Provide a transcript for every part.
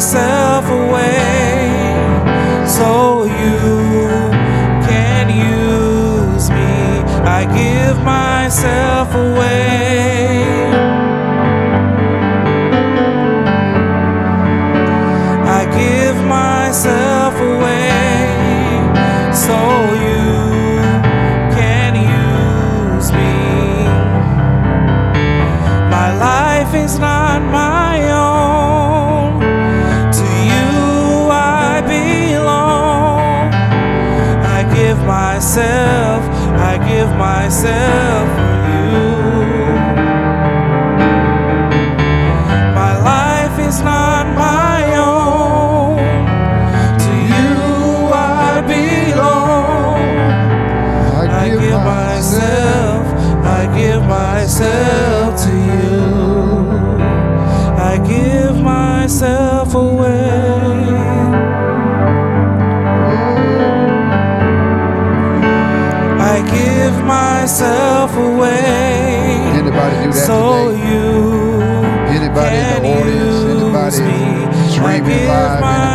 myself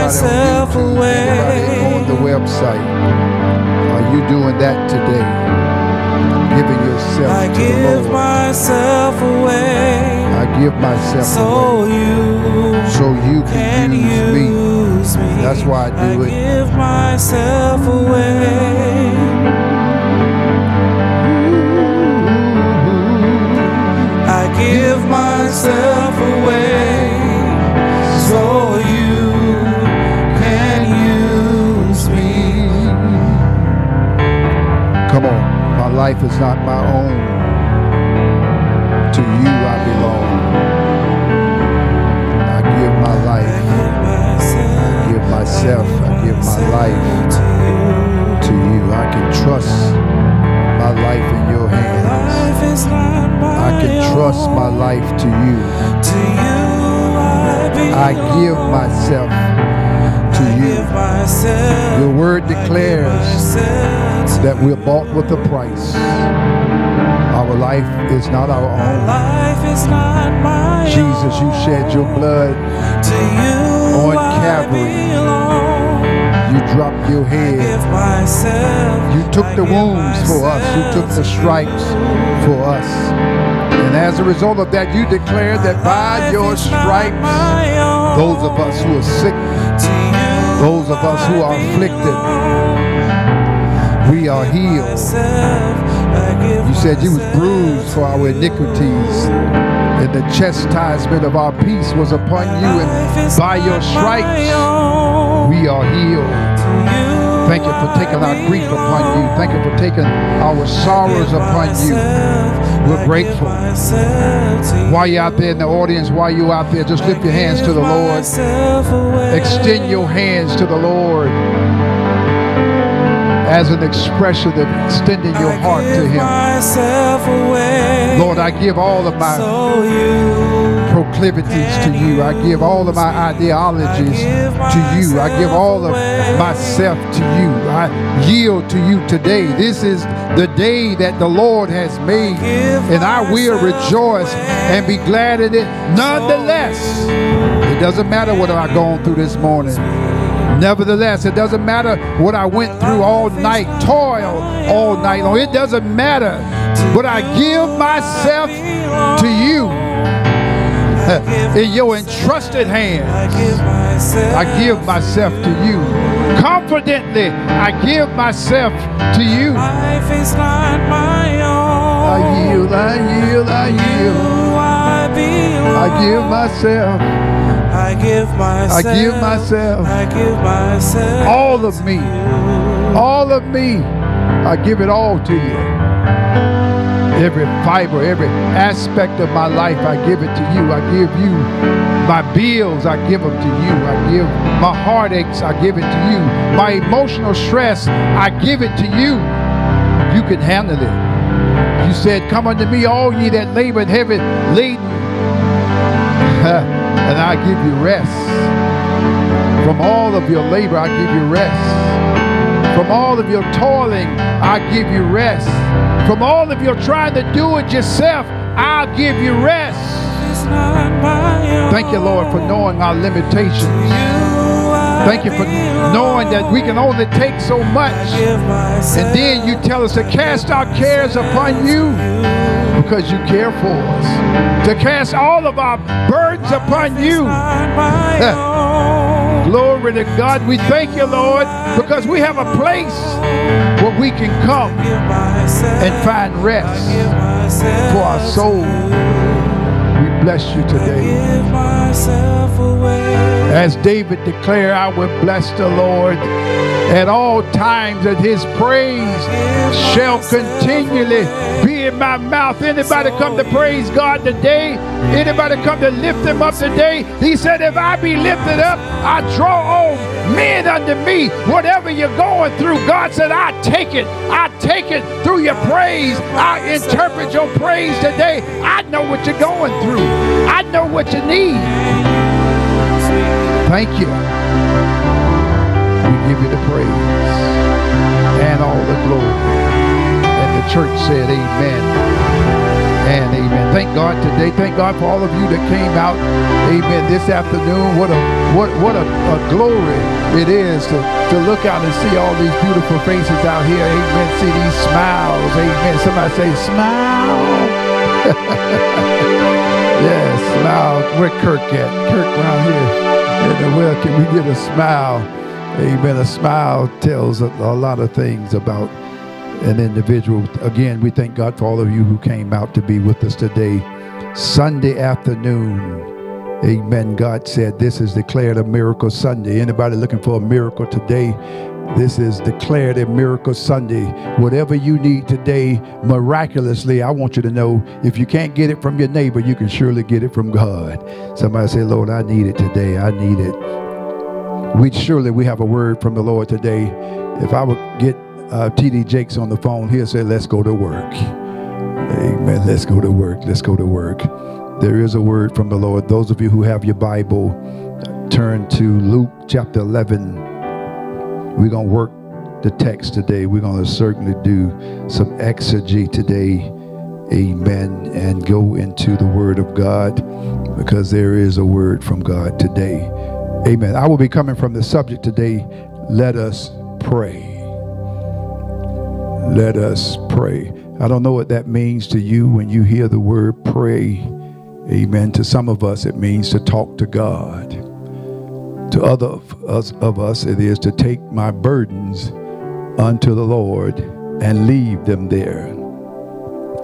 myself on YouTube, away. on the website. Are you doing that today? Giving yourself I to the give Lord. myself away I give myself so away you so you can can use use me. That's why I do it. I give myself away. I give myself away life is not my own. To you I belong. I give my life. I give myself. I give my life to you. I can trust my life in your hands. Life is not my I can trust my life to you. To you I belong. I give myself Your word declares that we're bought with a price. Our life is not our own. life is not my Jesus, you shed your blood. To you on Calvary. You dropped your head. You took the wounds for us. You took the stripes for us. And as a result of that, you declared that by your stripes, those of us who are sick, those of us who are afflicted, we are healed. You said you was bruised for our iniquities. And the chastisement of our peace was upon you, and by your stripes we are healed. Thank you for taking our grief upon you. Thank you for taking our sorrows upon you. We're grateful. While you're out there in the audience, while you're out there, just lift your hands to the Lord. Extend your hands to the Lord as an expression of extending your heart to Him. Lord, I give all of my proclivities to you. I give all of my ideologies to you. I give all of myself to you. I yield to you today. This is the day that the Lord has made, and I will rejoice and be glad in it. Nonetheless, it doesn't matter what I've gone through this morning. Nevertheless, it doesn't matter what I went through all night, toil all night long. It doesn't matter. But I give myself to you in your entrusted hands. I give myself to you. Confidently, I give myself to you. Life is not my own. I yield, I yield, I yield. I. I give myself, I give myself. I give myself, I give myself. all of me, all of me. I give it all to you. Every fiber, every aspect of my life, I give it to you. I give you my bills, I give them to you. I give my heartaches, I give it to you. My emotional stress, I give it to you. You can handle it. You said, Come unto me, all ye that labor and heavy laden, and I give you rest. From all of your labor, I give you rest. From all of your toiling, I give you rest. From all of your trying to do it yourself, I'll give you rest. It's not my own. Thank you, Lord, for knowing our limitations. Thank you for knowing that we can only take so much. And then you tell us to cast our cares upon you because you care for us. To cast all of our burdens upon you. Glory to God. We thank you, Lord, because we have a place where we can come and find rest for our soul. We bless you today. As David declared, I will bless the Lord at all times, and his praise shall continually be in my mouth. Anybody come to praise God today? Anybody come to lift him up today? He said, If I be lifted up, I draw all men unto me. Whatever you're going through, God said, I take it. I take it through your praise. I interpret your praise today. I know what you're going through, I know what you need. Thank you. We give you the praise and all the glory. And the church said, Amen and amen. Thank God today. Thank God for all of you that came out. Amen. This afternoon. What a what what a, a glory it is to, to look out and see all these beautiful faces out here. Amen. See these smiles. Amen. Somebody say smile. yes, smile. Where Kirk at? Kirk around here. And well, can we get a smile? Amen. A smile tells a, a lot of things about an individual. Again, we thank God for all of you who came out to be with us today. Sunday afternoon. Amen. God said this is declared a miracle Sunday. Anybody looking for a miracle today? This is declared a miracle Sunday. Whatever you need today, miraculously, I want you to know if you can't get it from your neighbor, you can surely get it from God. Somebody say, Lord, I need it today. I need it. We surely we have a word from the Lord today. If I would get uh, TD Jakes on the phone, he'll say, let's go to work. Amen. Let's go to work. Let's go to work. There is a word from the Lord. Those of you who have your Bible, turn to Luke chapter 11. We're going to work the text today. We're going to certainly do some exegy today. Amen. And go into the word of God because there is a word from God today. Amen. I will be coming from the subject today. Let us pray. Let us pray. I don't know what that means to you when you hear the word pray. Amen. To some of us, it means to talk to God. To other of us, of us, it is to take my burdens unto the Lord and leave them there.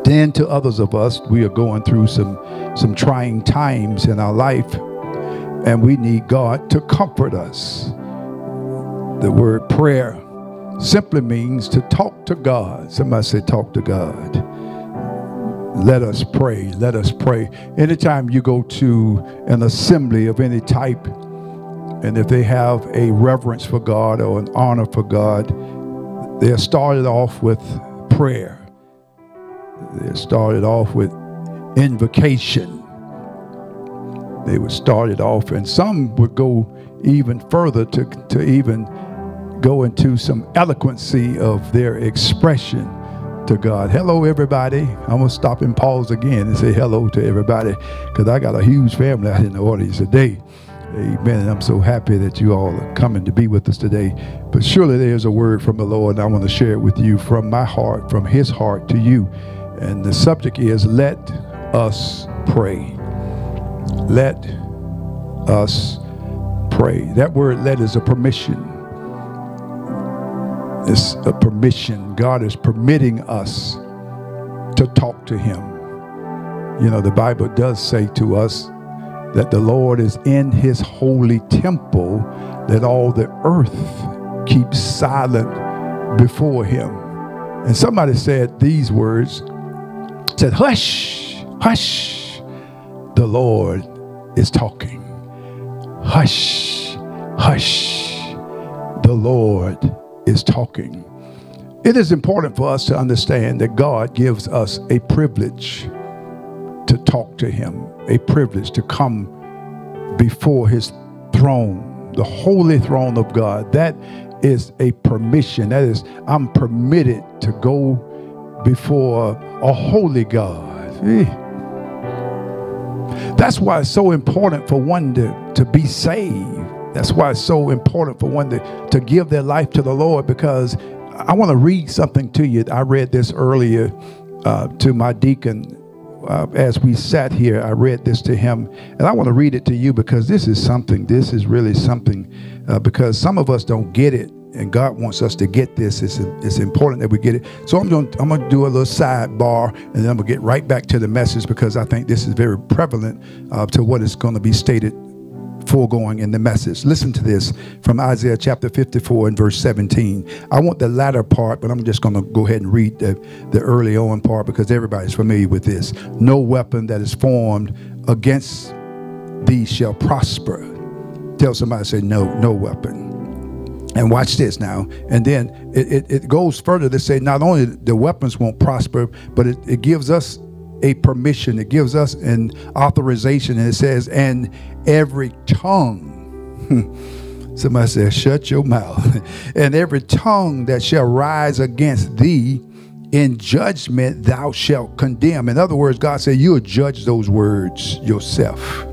then to others of us, we are going through some, some trying times in our life, and we need God to comfort us. The word prayer simply means to talk to God. Somebody say, talk to God. Let us pray. Let us pray. Anytime you go to an assembly of any type, and if they have a reverence for God or an honor for God, they're started off with prayer. They started off with invocation. They would start it off, and some would go even further to, to even go into some eloquency of their expression to God. Hello, everybody. I'm going to stop and pause again and say hello to everybody because I got a huge family out in the audience today. Amen. I'm so happy that you all are coming to be with us today. But surely there's a word from the Lord, and I want to share it with you from my heart, from his heart to you. And the subject is let us pray. Let us pray. That word let is a permission. It's a permission. God is permitting us to talk to him. You know, the Bible does say to us that the Lord is in his holy temple, that all the earth keeps silent before him. And somebody said these words, said, hush, hush, the Lord is talking. Hush, hush, the Lord is talking. It is important for us to understand that God gives us a privilege to talk to him, a privilege to come before his throne, the holy throne of God. That is a permission. That is, I'm permitted to go before a holy God. That's why it's so important for one to, to be saved. That's why it's so important for one to, to give their life to the Lord because I want to read something to you. I read this earlier uh, to my deacon uh, as we sat here, I read this to him, and I want to read it to you because this is something. This is really something uh, because some of us don't get it, and God wants us to get this. It's, it's important that we get it. So I'm going I'm going to do a little sidebar, and then I'm going to get right back to the message because I think this is very prevalent uh, to what is going to be stated foregoing in the message. Listen to this from Isaiah chapter 54 and verse 17. I want the latter part, but I'm just going to go ahead and read the, the early on part because everybody's familiar with this. No weapon that is formed against thee shall prosper. Tell somebody, say, no, no weapon. And watch this now. And then it, it, it, goes further to say not only the weapons won't prosper, but it, it gives us a permission. It gives us an authorization. And it says, and every tongue. Somebody says, shut your mouth. and every tongue that shall rise against thee in judgment thou shalt condemn. In other words, God said, you'll judge those words yourself.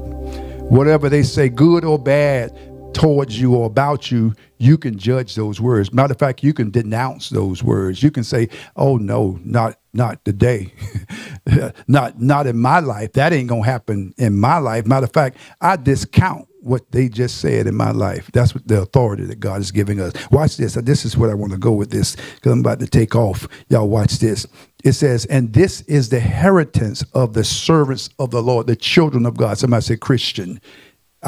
Whatever they say, good or bad, towards you or about you, you can judge those words. Matter of fact, you can denounce those words. You can say, "Oh no, not not today, not not in my life. That ain't gonna happen in my life." Matter of fact, I discount what they just said in my life. That's what the authority that God is giving us. Watch this. This is what I want to go with this because I'm about to take off. Y'all watch this. It says, and this is the inheritance of the servants of the Lord, the children of God. Somebody say Christian.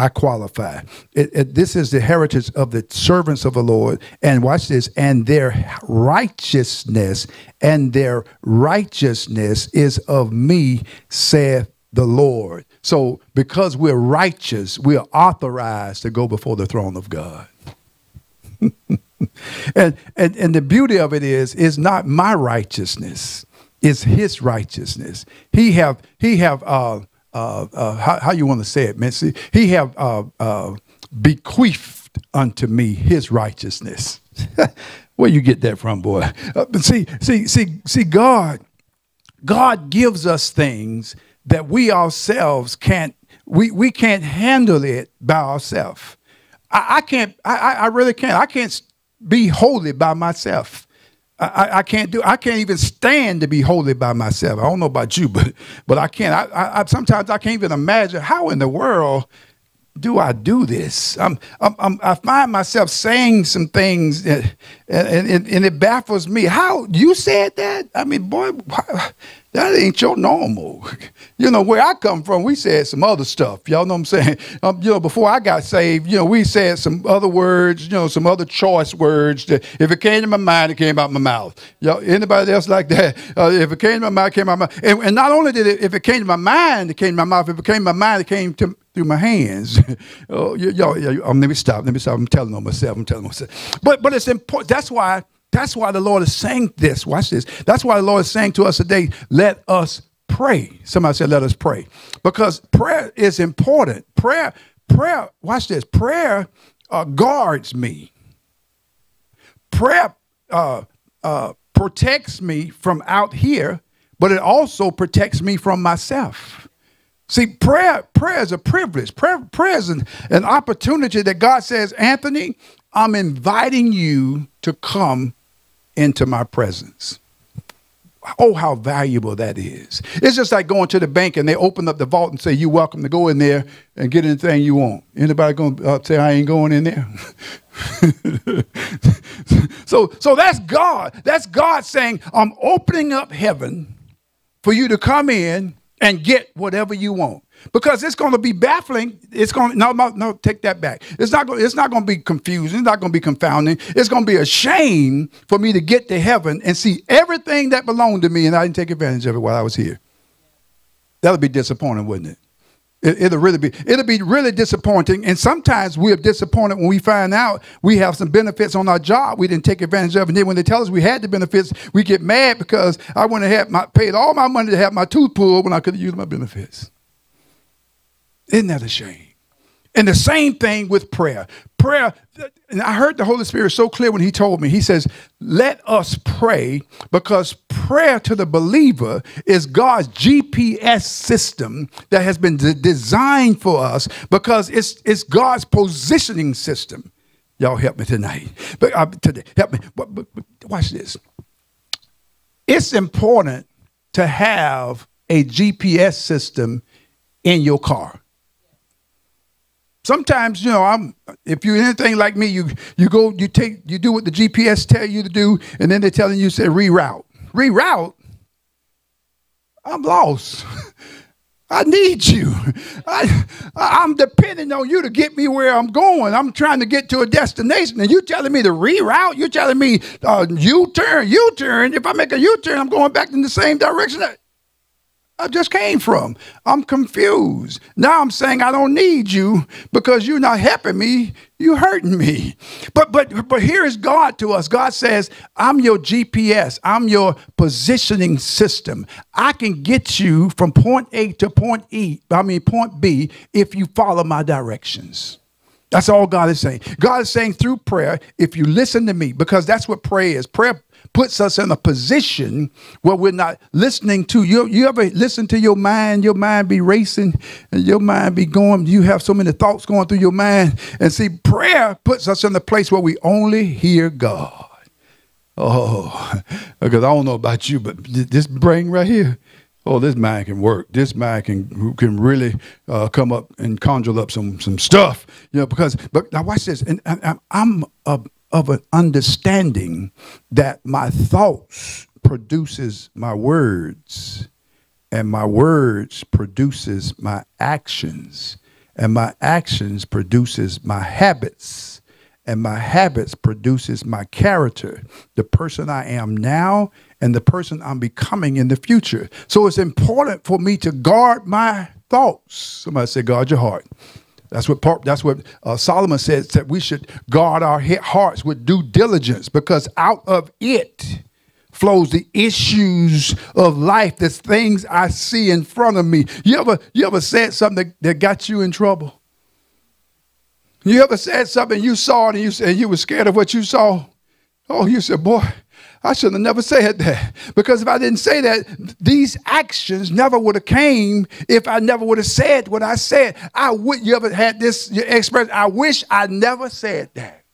I qualify. It, it, this is the heritage of the servants of the Lord. And watch this, and their righteousness, and their righteousness is of me, saith the Lord. So, because we're righteous, we are authorized to go before the throne of God. and, and and the beauty of it is, is not my righteousness; it's His righteousness. He have He have uh, uh, uh, how, how, you want to say it, man. See, he have uh, uh bequeathed unto me his righteousness. Where you get that from, boy? Uh, but see, see, see, see, God, God gives us things that we ourselves can't. We we can't handle it by ourselves. I, I can't. I, I really can't. I can't be holy by myself. I, I, can't do. I can't even stand to be holy by myself. I don't know about you, but but I can't. I, I, sometimes I can't even imagine how in the world do I do this? I'm, I'm, I'm, i find myself saying some things, that, and, and, and, it baffles me. How you said that? I mean, boy, that ain't your normal. You know, where I come from, we said some other stuff. Y'all know what I'm saying? Um, you know, before I got saved, you know, we said some other words, you know, some other choice words that if it came to my mind, it came out my mouth. Y'all, anybody else like that? Uh, if it came to my mind, it came out my mouth. And, and not only did it, if it came to my mind, it came to my mouth. If it came to my mind, it came to through my hands. oh, y'all, let me stop. Let me stop. I'm telling on myself. I'm telling myself. But but it's important. That's why that's why the Lord is saying this. Watch this. That's why the Lord is saying to us today, let us pray. Somebody said, let us pray. Because prayer is important. Prayer, prayer, watch this. Prayer uh, guards me. Prayer uh, uh, protects me from out here, but it also protects me from myself. See, prayer, prayer is a privilege. Prayer, prayer is an, an opportunity that God says, Anthony, I'm inviting you to come into my presence. Oh, how valuable that is. It's just like going to the bank and they open up the vault and say, You're welcome to go in there and get anything you want. Anybody going to uh, say, I ain't going in there? so, so that's God. That's God saying, I'm opening up heaven for you to come in and get whatever you want because it's going to be baffling. It's going no, no, no, take that back. It's not going, it's not going to be confusing. It's not going to be confounding. It's going to be a shame for me to get to heaven and see everything that belonged to me and I didn't take advantage of it while I was here. That would be disappointing, wouldn't it? It, will really be it'll be really disappointing. And sometimes we're disappointed when we find out we have some benefits on our job we didn't take advantage of. And then when they tell us we had the benefits we get mad because i went and had my paid all my money to have my tooth pulled when i could have used my benefits. Isn't that a shame? And the same thing with prayer. Prayer, and I heard the Holy Spirit so clear when He told me, He says, Let us pray because prayer to the believer is God's GPS system that has been designed for us because it's, it's God's positioning system. Y'all help me tonight. But uh, today, help me. But, but, but watch this. It's important to have a GPS system in your car. Sometimes, you know, I'm if you're anything like me, you you go, you take, you do what the GPS tell you to do, and then they're telling you say reroute. Reroute. I'm lost. I need you. I, I'm depending on you to get me where I'm going. I'm trying to get to a destination, and you telling me to reroute. You're telling me uh, U-turn, U-turn. If I make a U-turn, I'm going back in the same direction. I just came from. I'm confused. Now I'm saying I don't need you because you're not helping me. You're hurting me. But but but here is God to us. God says, I'm your GPS. I'm your positioning system. I can get you from point A to point E, I mean point B, if you follow my directions. That's all God is saying. God is saying through prayer, if you listen to me, because that's what prayer is. Prayer puts us in a position where we're not listening to you. You ever listen to your mind? Your mind be racing and your mind be going. You have so many thoughts going through your mind. And see, prayer puts us in the place where we only hear God. Oh, because I don't know about you, but this brain right here, oh, this mind can work. This mind can can really uh, come up and conjure up some some stuff, you know. Because but now watch this, and I, am a of an understanding that my thoughts produces my words and my words produces my actions and my actions produces my habits and my habits produces my character the person i am now and the person i'm becoming in the future. So it's important for me to guard my thoughts. Somebody say guard your heart that's what that's what uh, Solomon says that we should guard our hearts with due diligence because out of it flows the issues of life. There's things I see in front of me. You ever you ever said something that, that got you in trouble? You ever said something you saw it and you and you were scared of what you saw? Oh, you said, boy, I should have never said that. Because if I didn't say that, these actions never would have came if I never would have said what I said. I would you ever had this expression, I wish I never said that.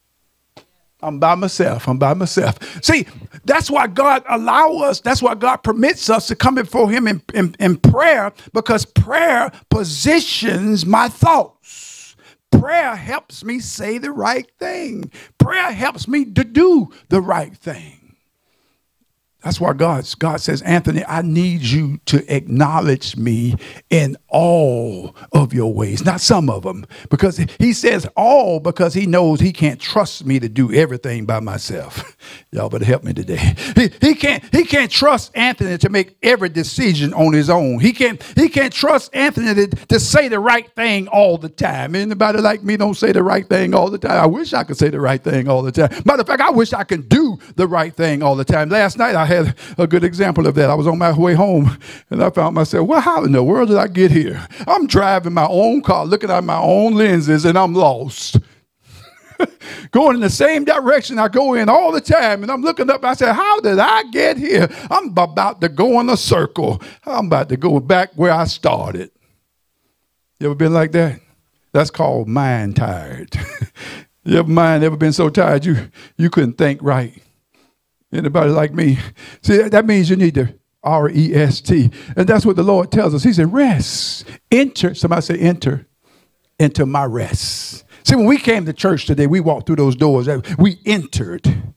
I'm by myself. I'm by myself. See, that's why God allow us, that's why God permits us to come before him in, in, in prayer, because prayer positions my thoughts. Prayer helps me say the right thing. Prayer helps me to do the right thing. That's why God, God says, Anthony, I need you to acknowledge me in all of your ways, not some of them. Because he says all because he knows he can't trust me to do everything by myself. Y'all better help me today. He, he, can't, he can't trust Anthony to make every decision on his own. He can't, he can't trust Anthony to, to say the right thing all the time. Anybody like me don't say the right thing all the time. I wish I could say the right thing all the time. Matter of fact, I wish I could do the right thing all the time. Last night I had had a good example of that. I was on my way home and I found myself, well, how in the world did I get here? I'm driving my own car, looking at my own lenses, and I'm lost. going in the same direction I go in all the time. And I'm looking up, I said, How did I get here? I'm about to go in a circle. I'm about to go back where I started. You ever been like that? That's called mind tired. Your mind ever been so tired you, you couldn't think right? Anybody like me? See, that means you need to R E S T. And that's what the Lord tells us. He said, rest. Enter. Somebody say, enter into my rest. See, when we came to church today, we walked through those doors. We entered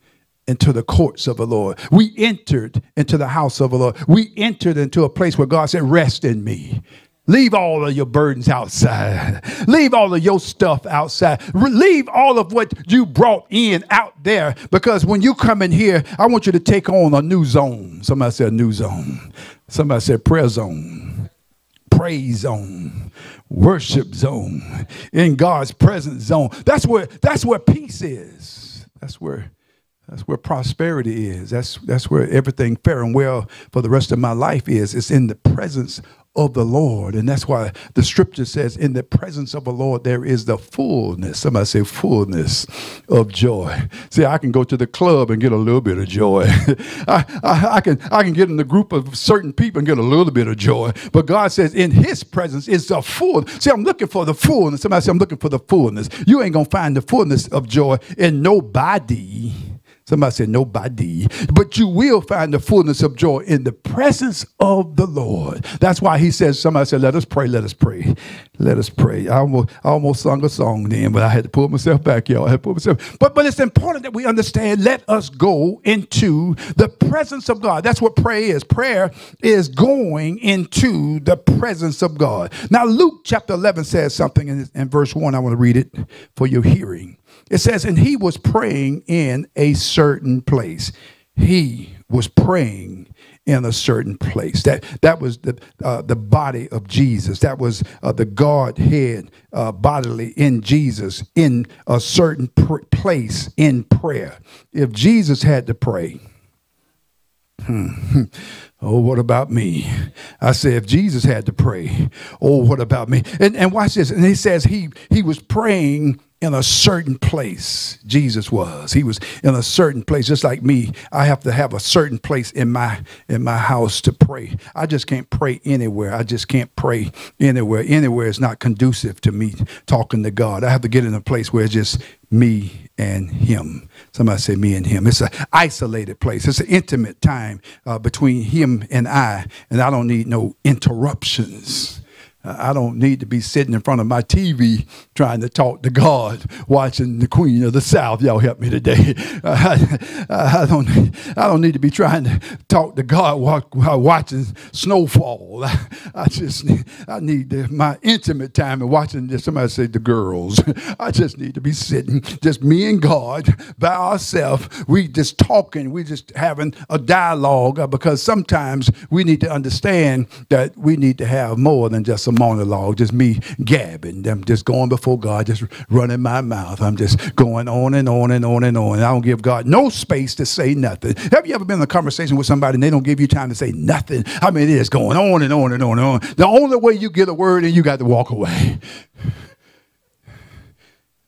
into the courts of the Lord. We entered into the house of the Lord. We entered into a place where God said, Rest in me. Leave all of your burdens outside. Leave all of your stuff outside. Leave all of what you brought in out there because when you come in here, I want you to take on a new zone. Somebody said a new zone. Somebody said prayer zone, praise zone, worship zone, in God's presence zone. That's where that's where peace is. That's where that's where prosperity is. That's that's where everything fair and well for the rest of my life is. It's in the presence of the Lord. And that's why the scripture says, in the presence of the Lord, there is the fullness. Somebody say, fullness of joy. See, I can go to the club and get a little bit of joy. I, I, I, can, I can get in the group of certain people and get a little bit of joy. But God says, in his presence is the full. See, I'm looking for the fullness. Somebody say, I'm looking for the fullness. You ain't going to find the fullness of joy in nobody Somebody said, nobody. But you will find the fullness of joy in the presence of the Lord. That's why he says, somebody said, let us pray, let us pray. Let us pray. I almost, I almost sung a song then, but I had to pull myself back, y'all. I had to pull myself. But, but it's important that we understand, let us go into the presence of God. That's what prayer is. Prayer is going into the presence of God. Now, Luke chapter 11 says something in, in verse 1. I want to read it for your hearing. It says, and he was praying in a certain place. He was praying in a certain place. That that was the uh, the body of Jesus. That was uh, the Godhead uh, bodily in Jesus in a certain place in prayer. If Jesus had to pray, hmm, oh, what about me? I said, if Jesus had to pray, oh, what about me? And and watch this. And he says he he was praying in a certain place jesus was. He was in a certain place just like me. I have to have a certain place in my in my house to pray. I just can't pray anywhere. I just can't pray anywhere. Anywhere is not conducive to me talking to god. I have to get in a place where it's just me and him. Somebody say me and him. It's an isolated place. It's an intimate time uh, between him and i and i don't need no interruptions I don't need to be sitting in front of my TV trying to talk to God, watching the Queen of the South. Y'all help me today. I, I, don't, I don't need to be trying to talk to God while watching snowfall. I, I just need, I need the, my intimate time and watching somebody say the girls. I just need to be sitting, just me and God by ourselves. We just talking, we just having a dialogue uh, because sometimes we need to understand that we need to have more than just a monologue, just me gabbing. I'm just going before God, just running my mouth. I'm just going on and on and on and on. I don't give God no space to say nothing. Have you ever been in a conversation with somebody and they don't give you time to say nothing? I mean, it is going on and on and on and on. The only way you get a word and you got to walk away.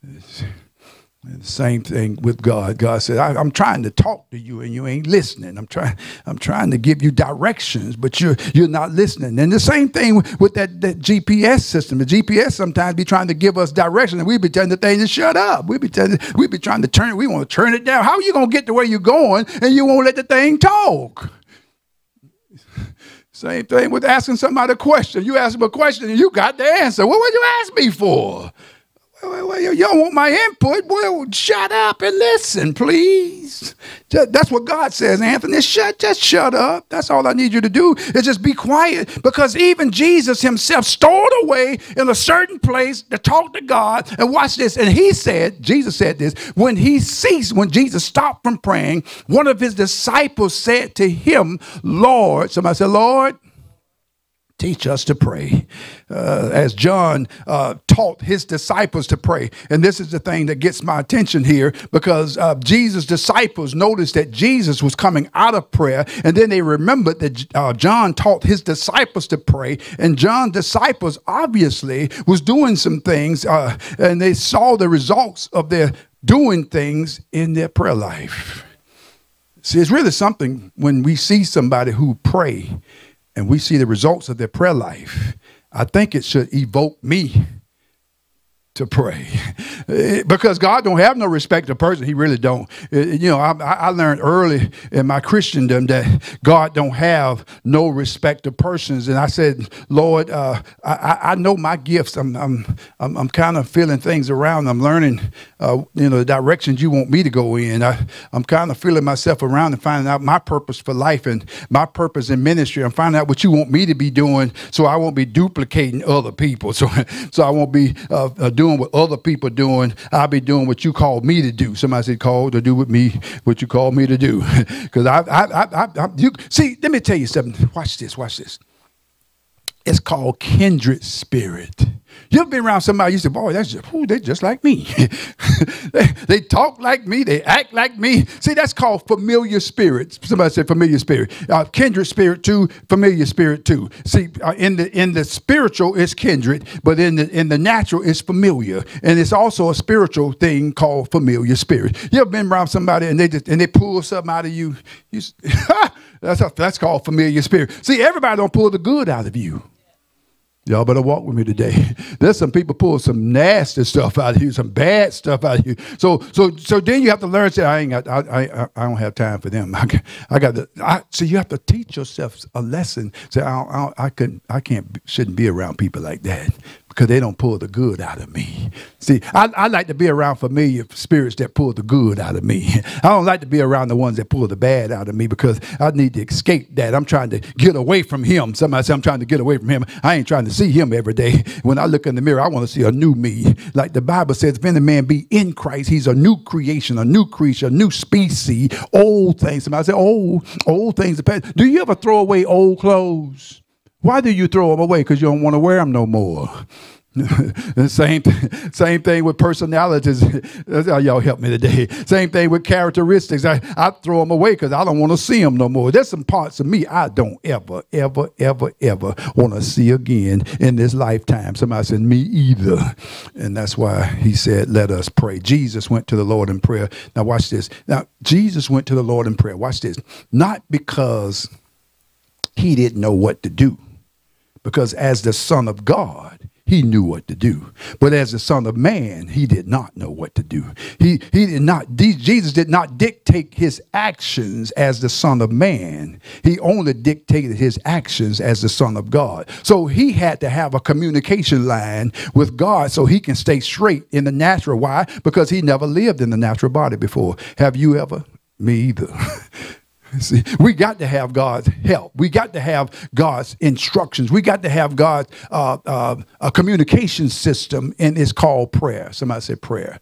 And the same thing with God. God said, I, am trying to talk to you and you ain't listening. I'm trying, I'm trying to give you directions, but you're you're not listening. And the same thing with that, that GPS system. The GPS sometimes be trying to give us directions, and we be telling the thing to shut up. We be telling, we be trying to turn it, we want to turn it down. How are you gonna get to where you're going and you won't let the thing talk? Same thing with asking somebody a question. You ask them a question and you got the answer. What would you ask me for? You don't want my input. Well, shut up and listen, please. That's what God says, Anthony. Shut, just shut up. That's all I need you to do is just be quiet. Because even Jesus himself stored away in a certain place to talk to God. And watch this. And he said, Jesus said this, when he ceased, when Jesus stopped from praying, one of his disciples said to him, Lord, somebody said, Lord, teach us to pray. Uh, as John uh, taught his disciples to pray. And this is the thing that gets my attention here because uh, Jesus' disciples noticed that Jesus was coming out of prayer. And then they remembered that uh, John taught his disciples to pray. And John's disciples obviously was doing some things uh, and they saw the results of their doing things in their prayer life. See, it's really something when we see somebody who pray and we see the results of their prayer life, I think it should evoke me to pray because God don't have no respect to person. He really don't. You know, I, I, learned early in my Christendom that God don't have no respect to persons. And I said, Lord, uh, I, I know my gifts. I'm, I'm, I'm, I'm kind of feeling things around. I'm learning, uh, you know, the directions you want me to go in. I, I'm kind of feeling myself around and finding out my purpose for life and my purpose in ministry. I'm finding out what you want me to be doing so I won't be duplicating other people. So, so I won't be uh, uh doing what other people are doing. I'll be doing what you called me to do. Somebody said, called to do with me what you called me to do. Because I, I, I, I, you see, let me tell you something. Watch this, watch this. It's called kindred spirit. You ever been around somebody you say, boy, that's just, ooh, they just like me. they, they, talk like me. They act like me. See, that's called familiar spirits. Somebody said familiar spirit. Uh, kindred spirit too, familiar spirit too. See, uh, in the in the spiritual, it's kindred, but in the in the natural, it's familiar. And it's also a spiritual thing called familiar spirit. You ever been around somebody and they just and they pull something out of you? you that's, a, that's called familiar spirit. See, everybody don't pull the good out of you. Y'all better walk with me today. There's some people pull some nasty stuff out of you, some bad stuff out of you. So, so, so then you have to learn. Say, I ain't got, I, I, I don't have time for them. I, got, I got to. I, so you have to teach yourself a lesson. Say, I, I, I can, I can't, shouldn't be around people like that because they don't pull the good out of me. See, I, I, like to be around familiar spirits that pull the good out of me. I don't like to be around the ones that pull the bad out of me because I need to escape that. I'm trying to get away from him. Somebody say I'm trying to get away from him. I ain't trying to see him every day. When I look in the mirror, I want to see a new me. Like the Bible says, if any man be in Christ, he's a new creation, a new creature, a new species. Old things. Somebody say, old, old things. Do you ever throw away old clothes? Why do you throw them away? Because you don't want to wear them no more. same, same thing with personalities. That's how y'all help me today. Same thing with characteristics. I, I throw them away because I don't want to see them no more. There's some parts of me I don't ever, ever, ever, ever want to see again in this lifetime. Somebody said, Me either. And that's why he said, Let us pray. Jesus went to the Lord in prayer. Now, watch this. Now, Jesus went to the Lord in prayer. Watch this. Not because he didn't know what to do because as the Son of God, he knew what to do. But as the Son of Man, he did not know what to do. He, he did not, Jesus did not dictate his actions as the Son of Man. He only dictated his actions as the Son of God. So he had to have a communication line with God so he can stay straight in the natural. Why? Because he never lived in the natural body before. Have you ever? Me either. See, we got to have God's help. We got to have God's instructions. We got to have God's uh, uh, a communication system, and it's called prayer. Somebody said prayer.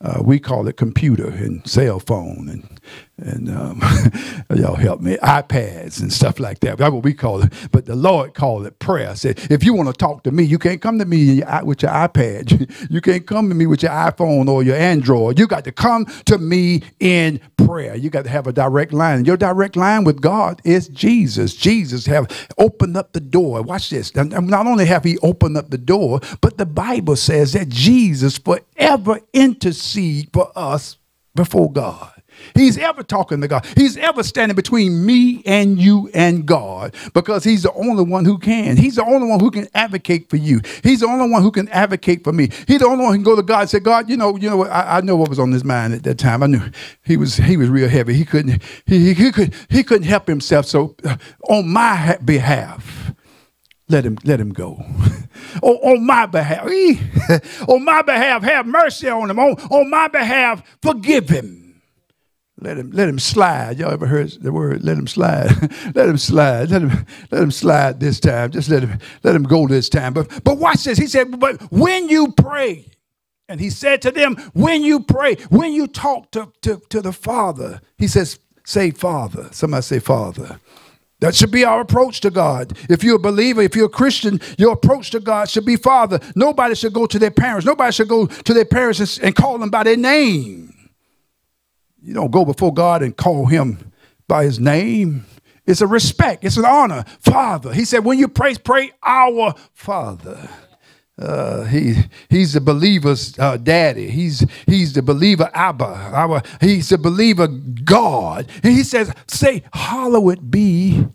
Uh, we call it computer and cell phone and and um, y'all help me, iPads and stuff like that. That's what we call it. But the Lord called it prayer. I Said, if you want to talk to me, you can't come to me with your iPad. You can't come to me with your iPhone or your Android. You got to come to me in prayer. You got to have a direct line. Your direct line with God is Jesus. Jesus have opened up the door. Watch this. Not only have he opened up the door, but the Bible says that Jesus forever intercede for us before God. He's ever talking to God. He's ever standing between me and you and God because he's the only one who can. He's the only one who can advocate for you. He's the only one who can advocate for me. He's the only one who can go to God and say, God, you know, you know, I, I know what was on his mind at that time. I knew he was he was real heavy. He couldn't he, he, he could he couldn't help himself. So uh, on my behalf, let him let him go. on, on my behalf, on my behalf, have mercy on him. On, on my behalf, forgive him. Let him let him slide. Y'all ever heard the word let him slide? let him slide. Let him let him slide this time. Just let him let him go this time. But but watch this. He said, but when you pray, and he said to them, when you pray, when you talk to, to, to the Father, he says, say Father. Somebody say Father. That should be our approach to God. If you're a believer, if you're a Christian, your approach to God should be Father. Nobody should go to their parents. Nobody should go to their parents and, and call them by their name. You don't go before God and call him by his name. It's a respect, it's an honor. Father. He said, when you pray, pray our Father. Uh, he he's the believer's uh, daddy. He's he's the believer Abba. Our, he's the believer God. And he says, "Say, hallowed be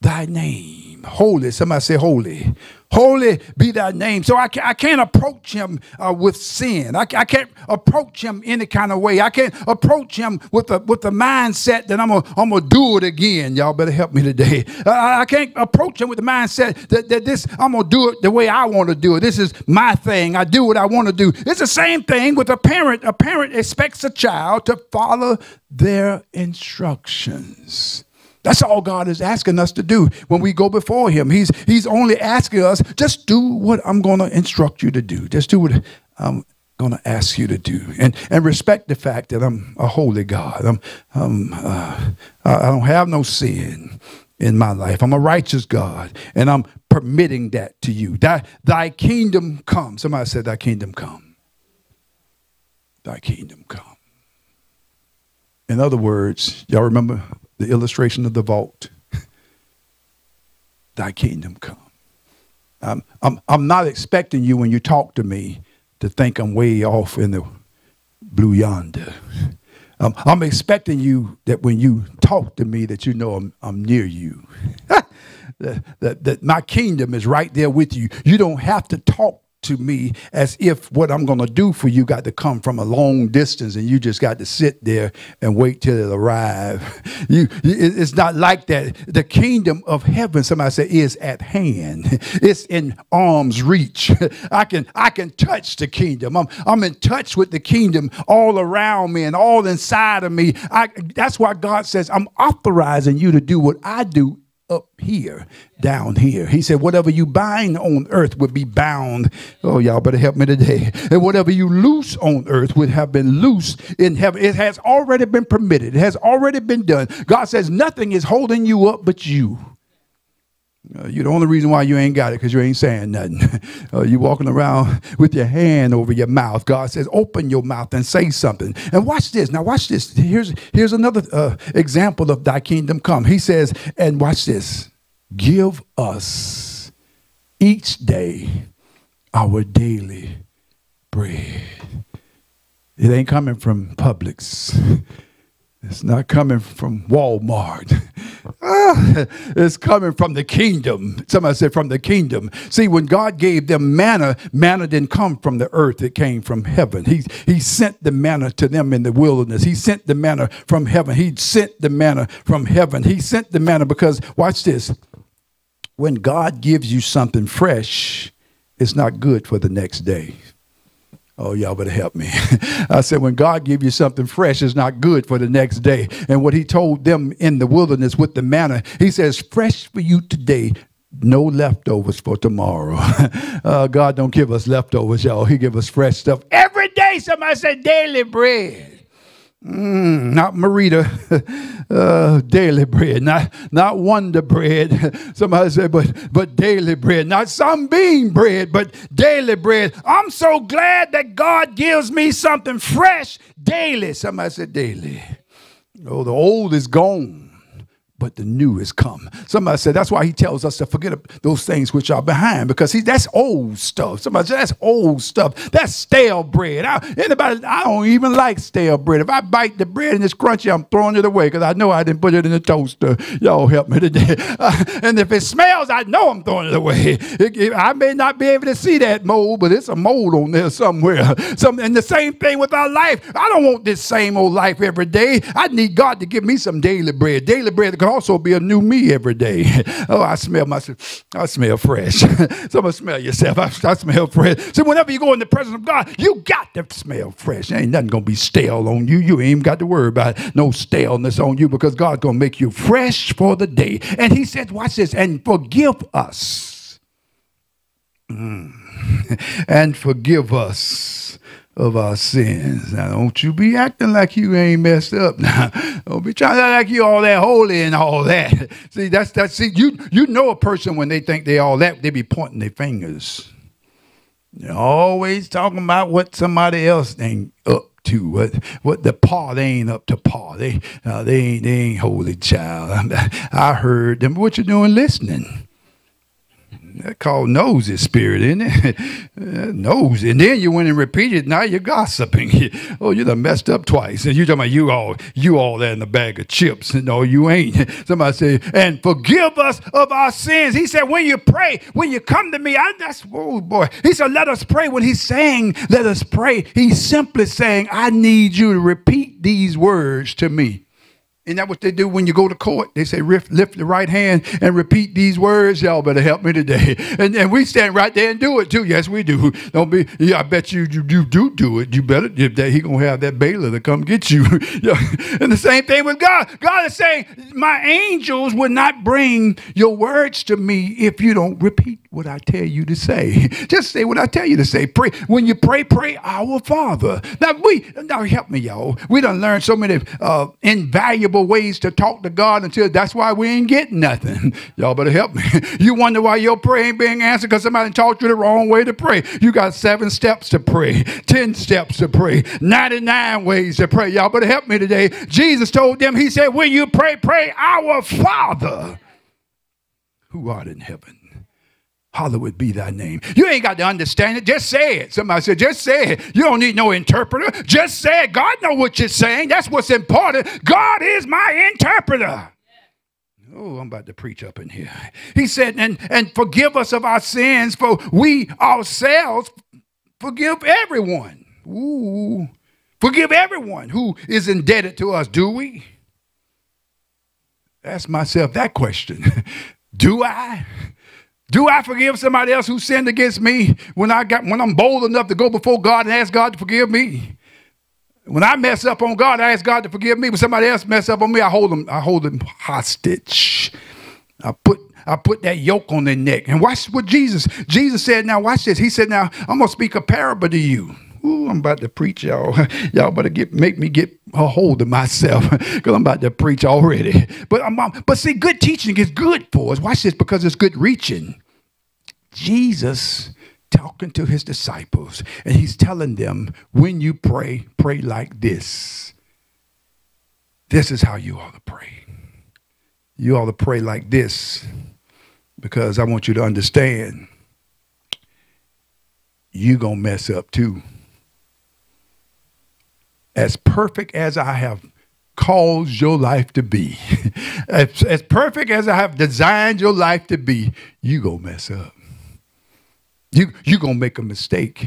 thy name." Holy. Somebody say, "Holy." Holy be thy name. So I, I can't approach him uh, with sin. I, I can't approach him any kind of way. I can't approach him with the, with the mindset that I'm going I'm to do it again. Y'all better help me today. I, I can't approach him with the mindset that, that this, I'm going to do it the way I want to do it. This is my thing. I do what I want to do. It's the same thing with a parent. A parent expects a child to follow their instructions. That's all God is asking us to do when we go before Him. He's, he's only asking us, just do what I'm going to instruct you to do. Just do what I'm going to ask you to do. And, and respect the fact that I'm a holy God. I'm, I'm, uh, I don't have no sin in my life. I'm a righteous God. And I'm permitting that to you. Thy, thy kingdom come. Somebody said, Thy kingdom come. Thy kingdom come. In other words, y'all remember the illustration of the vault. Thy kingdom come. I'm, I'm, I'm not expecting you when you talk to me to think I'm way off in the blue yonder. Um, I'm expecting you that when you talk to me that you know I'm, I'm near you. that, that, that my kingdom is right there with you. You don't have to talk to me as if what I'm going to do for you got to come from a long distance and you just got to sit there and wait till it arrive. You, it's not like that. The kingdom of heaven, somebody said, is at hand. It's in arm's reach. I can I can touch the kingdom. I'm I'm in touch with the kingdom all around me and all inside of me. I, that's why God says I'm authorizing you to do what I do up here, down here. He said, Whatever you bind on earth would be bound. Oh, y'all better help me today. And whatever you loose on earth would have been loose in heaven. It has already been permitted, it has already been done. God says, Nothing is holding you up but you. Uh, you're the only reason why you ain't got it because you ain't saying nothing. uh, you walking around with your hand over your mouth. God says, open your mouth and say something. And watch this. Now watch this. Here's here's another uh, example of thy kingdom come. He says, and watch this. Give us each day our daily bread. It ain't coming from Publix. It's not coming from Walmart. ah, it's coming from the kingdom. Somebody said from the kingdom. See, when God gave them manna, manna didn't come from the earth, it came from heaven. He, he sent the manna to them in the wilderness. He sent the manna from heaven. He sent the manna from heaven. He sent the manna because, watch this, when God gives you something fresh, it's not good for the next day. Oh, y'all better help me. I said, when God gives you something fresh, it's not good for the next day. And what he told them in the wilderness with the manna, he says, fresh for you today, no leftovers for tomorrow. uh, God don't give us leftovers, y'all. He give us fresh stuff every day. Somebody said daily bread. Mm, not Merita, uh, daily bread, not not Wonder bread. Somebody said, but but daily bread, not Sunbeam bread, but daily bread. I'm so glad that God gives me something fresh daily. Somebody said daily. Oh, the old is gone but the new has come. Somebody said that's why he tells us to forget those things which are behind because he that's old stuff. Somebody said that's old stuff. That's stale bread. I, anybody, I don't even like stale bread. If I bite the bread and it's crunchy, I'm throwing it away because I know I didn't put it in the toaster. Y'all help me today. Uh, and if it smells, I know I'm throwing it away. It, it, I may not be able to see that mold, but it's a mold on there somewhere. Some, and the same thing with our life. I don't want this same old life every day. I need God to give me some daily bread. Daily bread because also be a new me every day. oh, I smell myself. I smell fresh. Someone smell yourself. I, I smell fresh. So whenever you go in the presence of God, you got to smell fresh. Ain't nothing gonna be stale on you. You ain't got to worry about no staleness on you because God's gonna make you fresh for the day. And He said, "Watch this," and forgive us. Mm. and forgive us of our sins. Now, don't you be acting like you ain't messed up. Now, don't be trying to act like you all that holy and all that. See, that's that's see, you you know a person when they think they all that, they be pointing their fingers. They're always talking about what somebody else ain't up to. What what the paw they ain't up to paw. They uh, they ain't they ain't holy child. I heard them. What you doing listening? That called nosy spirit, isn't it? nosy. And then you went and repeated. Now you're gossiping. oh, you done messed up twice. And you talking about you all, you all that in a bag of chips. No, you ain't. Somebody say, and forgive us of our sins. He said, when you pray, when you come to me, I, that's, oh boy. He said, let us pray. When he's saying, let us pray, he's simply saying, I need you to repeat these words to me. Isn't that what they do when you go to court? They say, lift, lift the right hand and repeat these words. Y'all better help me today. And, and we stand right there and do it too. Yes, we do. Don't be, yeah, I bet you you, you do do it. You better, if that, he going to have that bailiff to come get you. and the same thing with God. God is saying, my angels will not bring your words to me if you don't repeat what I tell you to say. Just say what I tell you to say. Pray. When you pray, pray our Father. Now, we, now help me, y'all. We done learned so many uh, invaluable ways to talk to God until that's why we ain't getting nothing. Y'all better help me. You wonder why your prayer ain't being answered because somebody taught you the wrong way to pray. You got seven steps to pray, 10 steps to pray, 99 ways to pray. Y'all better help me today. Jesus told them, He said, When you pray, pray our Father who art in heaven. Hallowed be thy name. You ain't got to understand it. Just say it. Somebody said, just say it. You don't need no interpreter. Just say it. God know what you're saying. That's what's important. God is my interpreter. Oh, I'm about to preach up in here. He said, and, and forgive us of our sins, for we ourselves forgive everyone. Ooh. Forgive everyone who is indebted to us, do we? Ask myself that question. do I? Do I forgive somebody else who sinned against me when I got when I'm bold enough to go before God and ask God to forgive me? When I mess up on God, I ask God to forgive me. When somebody else mess up on me, I hold them, I hold them hostage. I put I put that yoke on their neck. And watch what Jesus, Jesus said, now watch this. He said, now I'm gonna speak a parable to you. Ooh, I'm about to preach, y'all. Y'all better get make me get a hold of myself because I'm about to preach already. But I'm, but see, good teaching is good for us. Watch this because it's good reaching. Jesus talking to his disciples, and he's telling them, when you pray, pray like this. This is how you ought to pray. You ought to pray like this because I want you to understand you're going to mess up too as perfect as I have caused your life to be, as, as perfect as I have designed your life to be, you're gonna mess up. You you gonna make a mistake.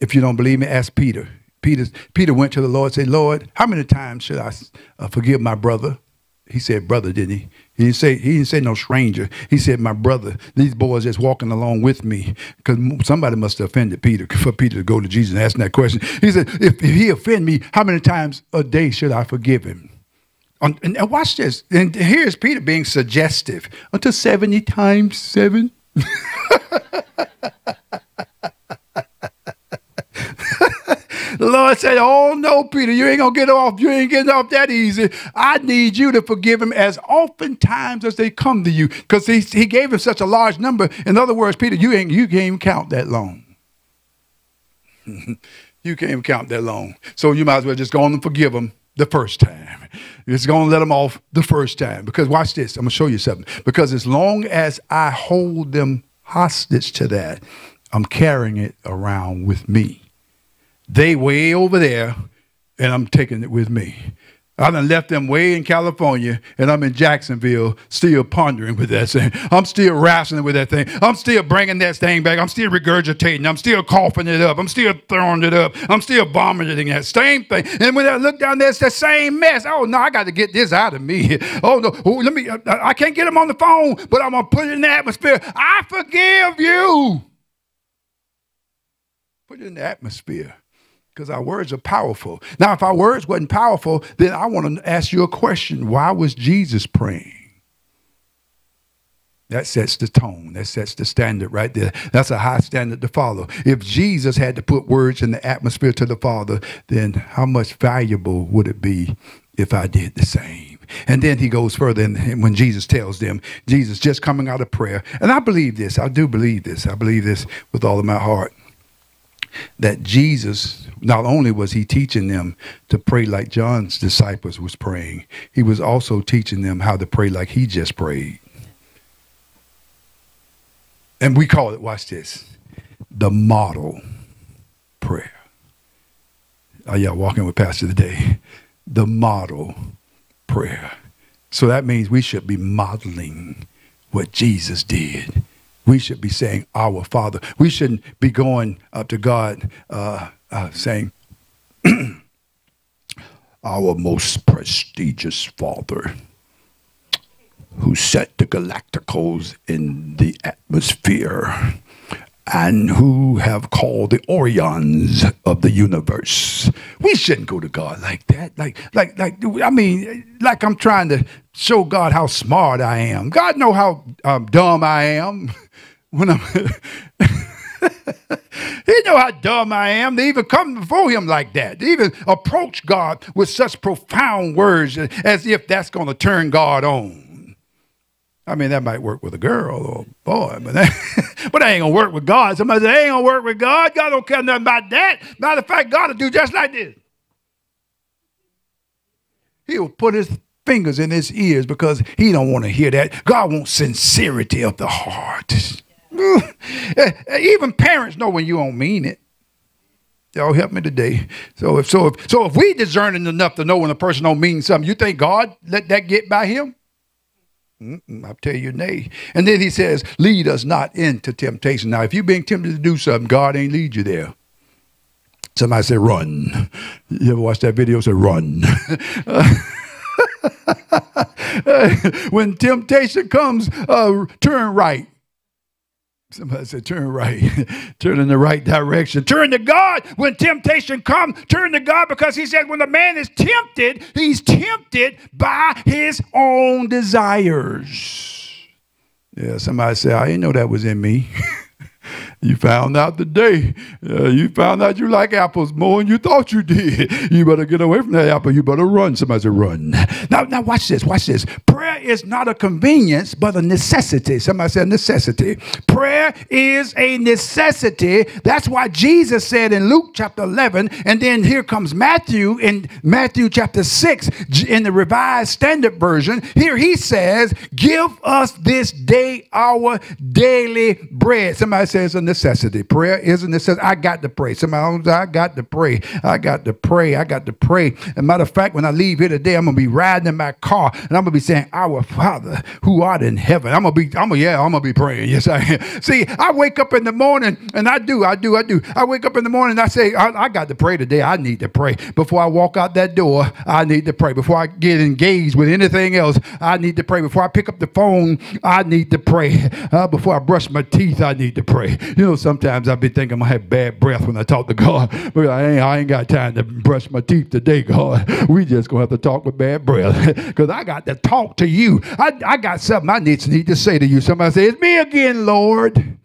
If you don't believe me, ask Peter. Peter Peter went to the Lord and said, Lord, how many times should I uh, forgive my brother? He said, brother, didn't he? He didn't say he didn't say no stranger. He said, my brother. These boys just walking along with me because somebody must have offended Peter for Peter to go to Jesus and ask that question. He said, if, if he offend me, how many times a day should I forgive him? And, and watch this. And here's Peter being suggestive. Until 70 times seven. The Lord said, Oh no, Peter, you ain't gonna get off. You ain't getting off that easy. I need you to forgive him as oftentimes as they come to you. Because he, he gave him such a large number. In other words, Peter, you ain't you can't even count that long. you can't even count that long. So you might as well just go on and forgive him the first time. It's going to let them off the first time. Because watch this, I'm going to show you something. Because as long as I hold them hostage to that, I'm carrying it around with me. They way over there, and I'm taking it with me. I done left them way in California, and I'm in Jacksonville, still pondering with that thing. I'm still wrestling with that thing. I'm still bringing that thing back. I'm still regurgitating. I'm still coughing it up. I'm still throwing it up. I'm still vomiting that same thing. And when I look down there, it's the same mess. Oh no, I got to get this out of me. Oh no, oh, let me. I, can't get them on the phone, but I'm gonna put it in the atmosphere. I forgive you. Put it in the atmosphere because our words are powerful. Now, if our words wasn't powerful, then I want to ask you a question. Why was Jesus praying? That sets the tone. That sets the standard right there. That's a high standard to follow. If Jesus had to put words in the atmosphere to the Father, then how much valuable would it be if I did the same? And then he goes further, and when Jesus tells them, Jesus just coming out of prayer, and I believe this, I do believe this, I believe this with all of my heart that Jesus not only was he teaching them to pray like John's disciples was praying, he was also teaching them how to pray like he just prayed. And we call it, watch this, the model prayer. Are y'all walking with Pastor today? The model prayer. So that means we should be modeling what Jesus did we should be saying our Father. We shouldn't be going up to God uh, uh, saying, our most prestigious Father who set the galacticals in the atmosphere and who have called the Orions of the universe. We shouldn't go to God like that. Like, like, like, I mean, like I'm trying to show God how smart I am. God know how um, dumb I am. when I'm he know how dumb I am to even come before him like that, to even approach God with such profound words as if that's going to turn God on. I mean, that might work with a girl or a boy, but that, but that ain't gonna work with God. Somebody say, ain't gonna work with God. God don't care nothing about that. Matter of fact, God will do just like this. He'll put his fingers in his ears because he don't want to hear that. God wants sincerity of the heart. Eh, even parents know when you don't mean it. Y'all help me today. So if so if so if we discerning enough to know when a person don't mean something, you think God let that get by him? I'll tell you nay. And then he says, lead us not into temptation. Now, if you're being tempted to do something, God ain't lead you there. Somebody said, run. You ever watch that video? Say, run. when temptation comes, uh, turn right. Somebody said, turn right. turn in the right direction. Turn to God when temptation comes. Turn to God because he said, when the man is tempted, he's tempted by his own desires. Yeah, somebody said, I didn't know that was in me. You found out today. Uh, you found out you like apples more than you thought you did. You better get away from that apple. You better run. Somebody said, run. Now, now watch this. Watch this. Prayer is not a convenience, but a necessity. Somebody said necessity. Prayer is a necessity. That's why Jesus said in Luke chapter 11, and then here comes Matthew in Matthew chapter 6 in the Revised Standard Version. Here he says, Give us this day our daily bread. Somebody says necessity. Prayer is a necessity. I got to pray. Somebody, I got to pray. I got to pray. I got to pray. And matter of fact, when I leave here today, I'm gonna be riding in my car and I'm gonna be saying, "Our Father who art in heaven." I'm gonna be. I'm gonna. Yeah, I'm gonna be praying. Yes, I am. See, I wake up in the morning and I do. I do. I do. I wake up in the morning and I say, I, I got to pray today. I need to pray before I walk out that door. I need to pray before I get engaged with anything else. I need to pray before I pick up the phone. I need to pray uh, before I brush my teeth. I need to pray. You know, sometimes I be thinking I'm have bad breath when I talk to God, but I ain't, I ain't got time to brush my teeth today, God. We just gonna have to talk with bad breath because I got to talk to you. I, I got something I need to, need to say to you. Somebody say, It's me again, Lord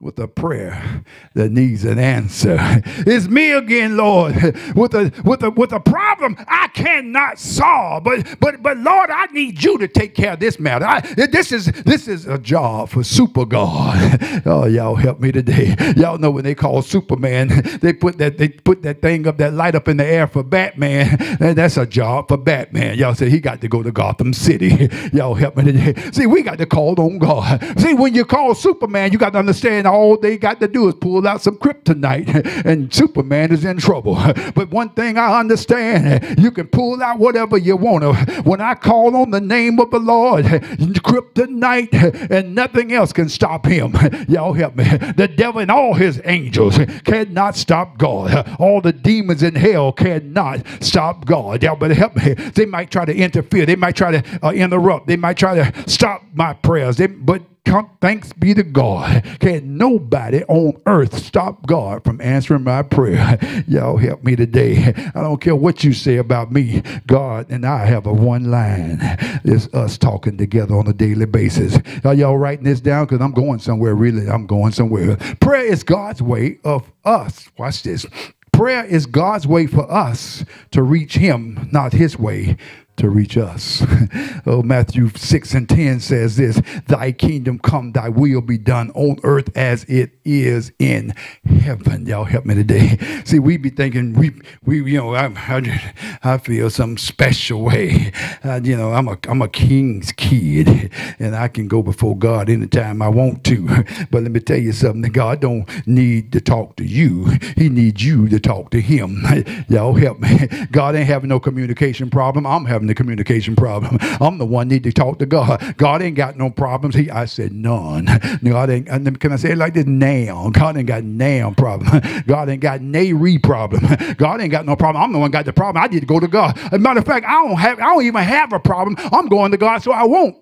with a prayer that needs an answer. It's me again, Lord, with a with a with a problem I cannot solve. But but but Lord, I need you to take care of this matter. I, this is this is a job for Super God. Oh, y'all help me today. Y'all know when they call Superman, they put that they put that thing up, that light up in the air for Batman, and that's a job for Batman. Y'all say he got to go to Gotham City. Y'all help me today. See, we got to call on God. See, when you call Superman, you got to understand man, all they got to do is pull out some kryptonite and Superman is in trouble. But one thing I understand, you can pull out whatever you want to. When I call on the name of the Lord, kryptonite and nothing else can stop him. Y'all help me. The devil and all his angels cannot stop God. All the demons in hell cannot stop God. Y'all better help me. They might try to interfere. They might try to uh, interrupt. They might try to stop my prayers. They, but come, thanks be to God. Can nobody on earth stop God from answering my prayer? Y'all help me today. I don't care what you say about me. God and I have a one line. It's us talking together on a daily basis. Are y'all writing this down? Because I'm going somewhere, really. I'm going somewhere. Prayer is God's way of us. Watch this. Prayer is God's way for us to reach Him, not His way to reach us. oh, Matthew 6 and 10 says this Thy kingdom come, thy will be done on earth as it is in heaven. Y'all help me today. See, we be thinking, we, we you know, I, I, I feel some special way. Uh, you know, I'm a, I'm a king's kid and I can go before God anytime I want to. But let me tell you something God don't need to talk to you, He needs you to talk to Him. Y'all help me. God ain't having no communication problem. I'm having having the communication problem. I'm the one need to talk to God. God ain't got no problems. He, I said none. God ain't. Can I say it like this? Now, God ain't got now problem. God ain't got nay problem. God ain't got no problem. I'm the one got the problem. I need to go to God. As a matter of fact, I don't have. I don't even have a problem. I'm going to God, so I won't.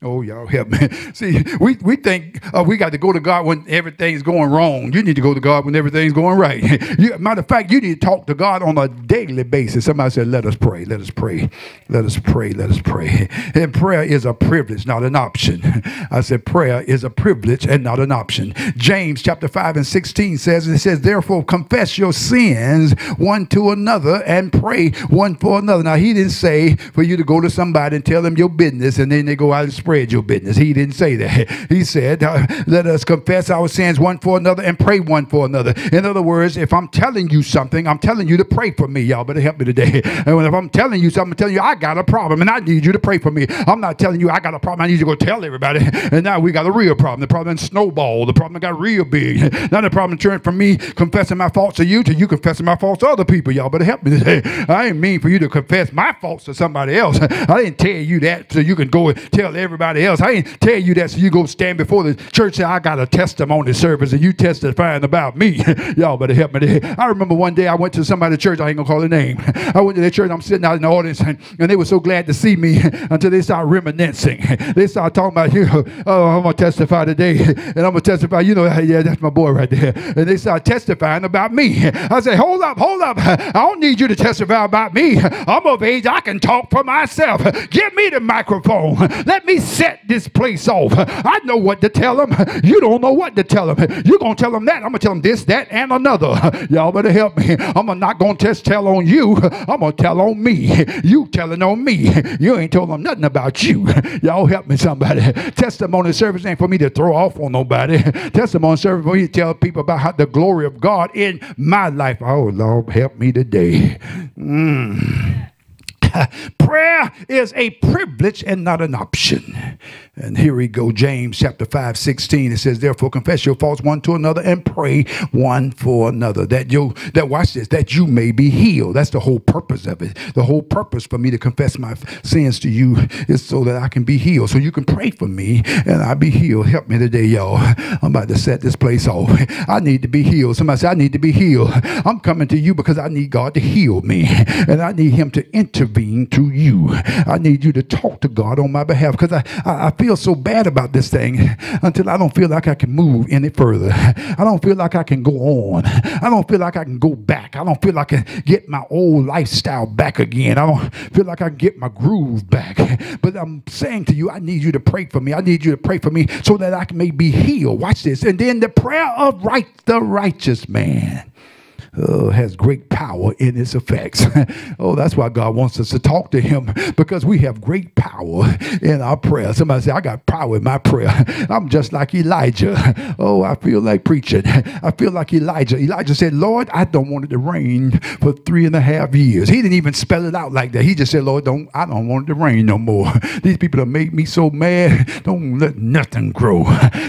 Oh, y'all help me. See, we, we think uh, we got to go to God when everything's going wrong. You need to go to God when everything's going right. you, matter of fact, you need to talk to God on a daily basis. Somebody said, Let us pray, let us pray, let us pray, let us pray. And prayer is a privilege, not an option. I said, Prayer is a privilege and not an option. James chapter 5 and 16 says, It says, Therefore, confess your sins one to another and pray one for another. Now, he didn't say for you to go to somebody and tell them your business and then they go out and spread your business. He didn't say that. He said, uh, let us confess our sins one for another and pray one for another. In other words, if I'm telling you something, I'm telling you to pray for me. Y'all better help me today. And if I'm telling you something, I'm telling you I got a problem and I need you to pray for me. I'm not telling you I got a problem. I need you to go tell everybody. And now we got a real problem. The problem snowballed. The problem got real big. Now the problem turned from me confessing my faults to you to you confessing my faults to other people. Y'all better help me today. I didn't mean for you to confess my faults to somebody else. I didn't tell you that so you can go and tell everybody else else. I ain't tell you that so you go stand before the church and say, I got a testimony service and you testifying about me. Y'all better help me. I remember one day I went to somebody's church, I ain't gonna call their name. I went to their church, I'm sitting out in the audience, and, and they were so glad to see me until they started reminiscing. They started talking about, you oh, I'm gonna testify today, and I'm gonna testify, you know, yeah, that's my boy right there. And they started testifying about me. I said, hold up, hold up. I don't need you to testify about me. I'm of age, I can talk for myself. Give me the microphone. Let me set this place off. I know what to tell them. You don't know what to tell them. You're going to tell them that. I'm going to tell them this, that, and another. Y'all better help me. I'm not going to just tell on you. I'm going to tell on me. You telling on me. You ain't told them nothing about you. Y'all help me, somebody. Testimony service ain't for me to throw off on nobody. Testimony service for me to tell people about how the glory of God in my life. Oh, Lord, help me today. Mm. Prayer is a privilege and not an option. And here we go, James chapter 5, 16. It says, Therefore, confess your faults one to another and pray one for another. That you that watch this, that you may be healed. That's the whole purpose of it. The whole purpose for me to confess my sins to you is so that I can be healed. So you can pray for me and I be healed. Help me today, y'all. I'm about to set this place off. I need to be healed. Somebody say, I need to be healed. I'm coming to you because I need God to heal me. And I need him to intervene to you. I need you to talk to God on my behalf because I, I, I feel so bad about this thing until I don't feel like I can move any further. I don't feel like I can go on. I don't feel like I can go back. I don't feel like I can get my old lifestyle back again. I don't feel like I can get my groove back. But I'm saying to you, I need you to pray for me. I need you to pray for me so that I can may be healed. Watch this. And then the prayer of right the righteous man uh, has great power in its effects. oh, that's why God wants us to talk to Him because we have great power in our prayer. Somebody say, I got power in my prayer. I'm just like Elijah. Oh, I feel like preaching. I feel like Elijah. Elijah said, Lord, I don't want it to rain for three and a half years. He didn't even spell it out like that. He just said, Lord, don't I don't want it to rain no more. These people have made me so mad. Don't let nothing grow.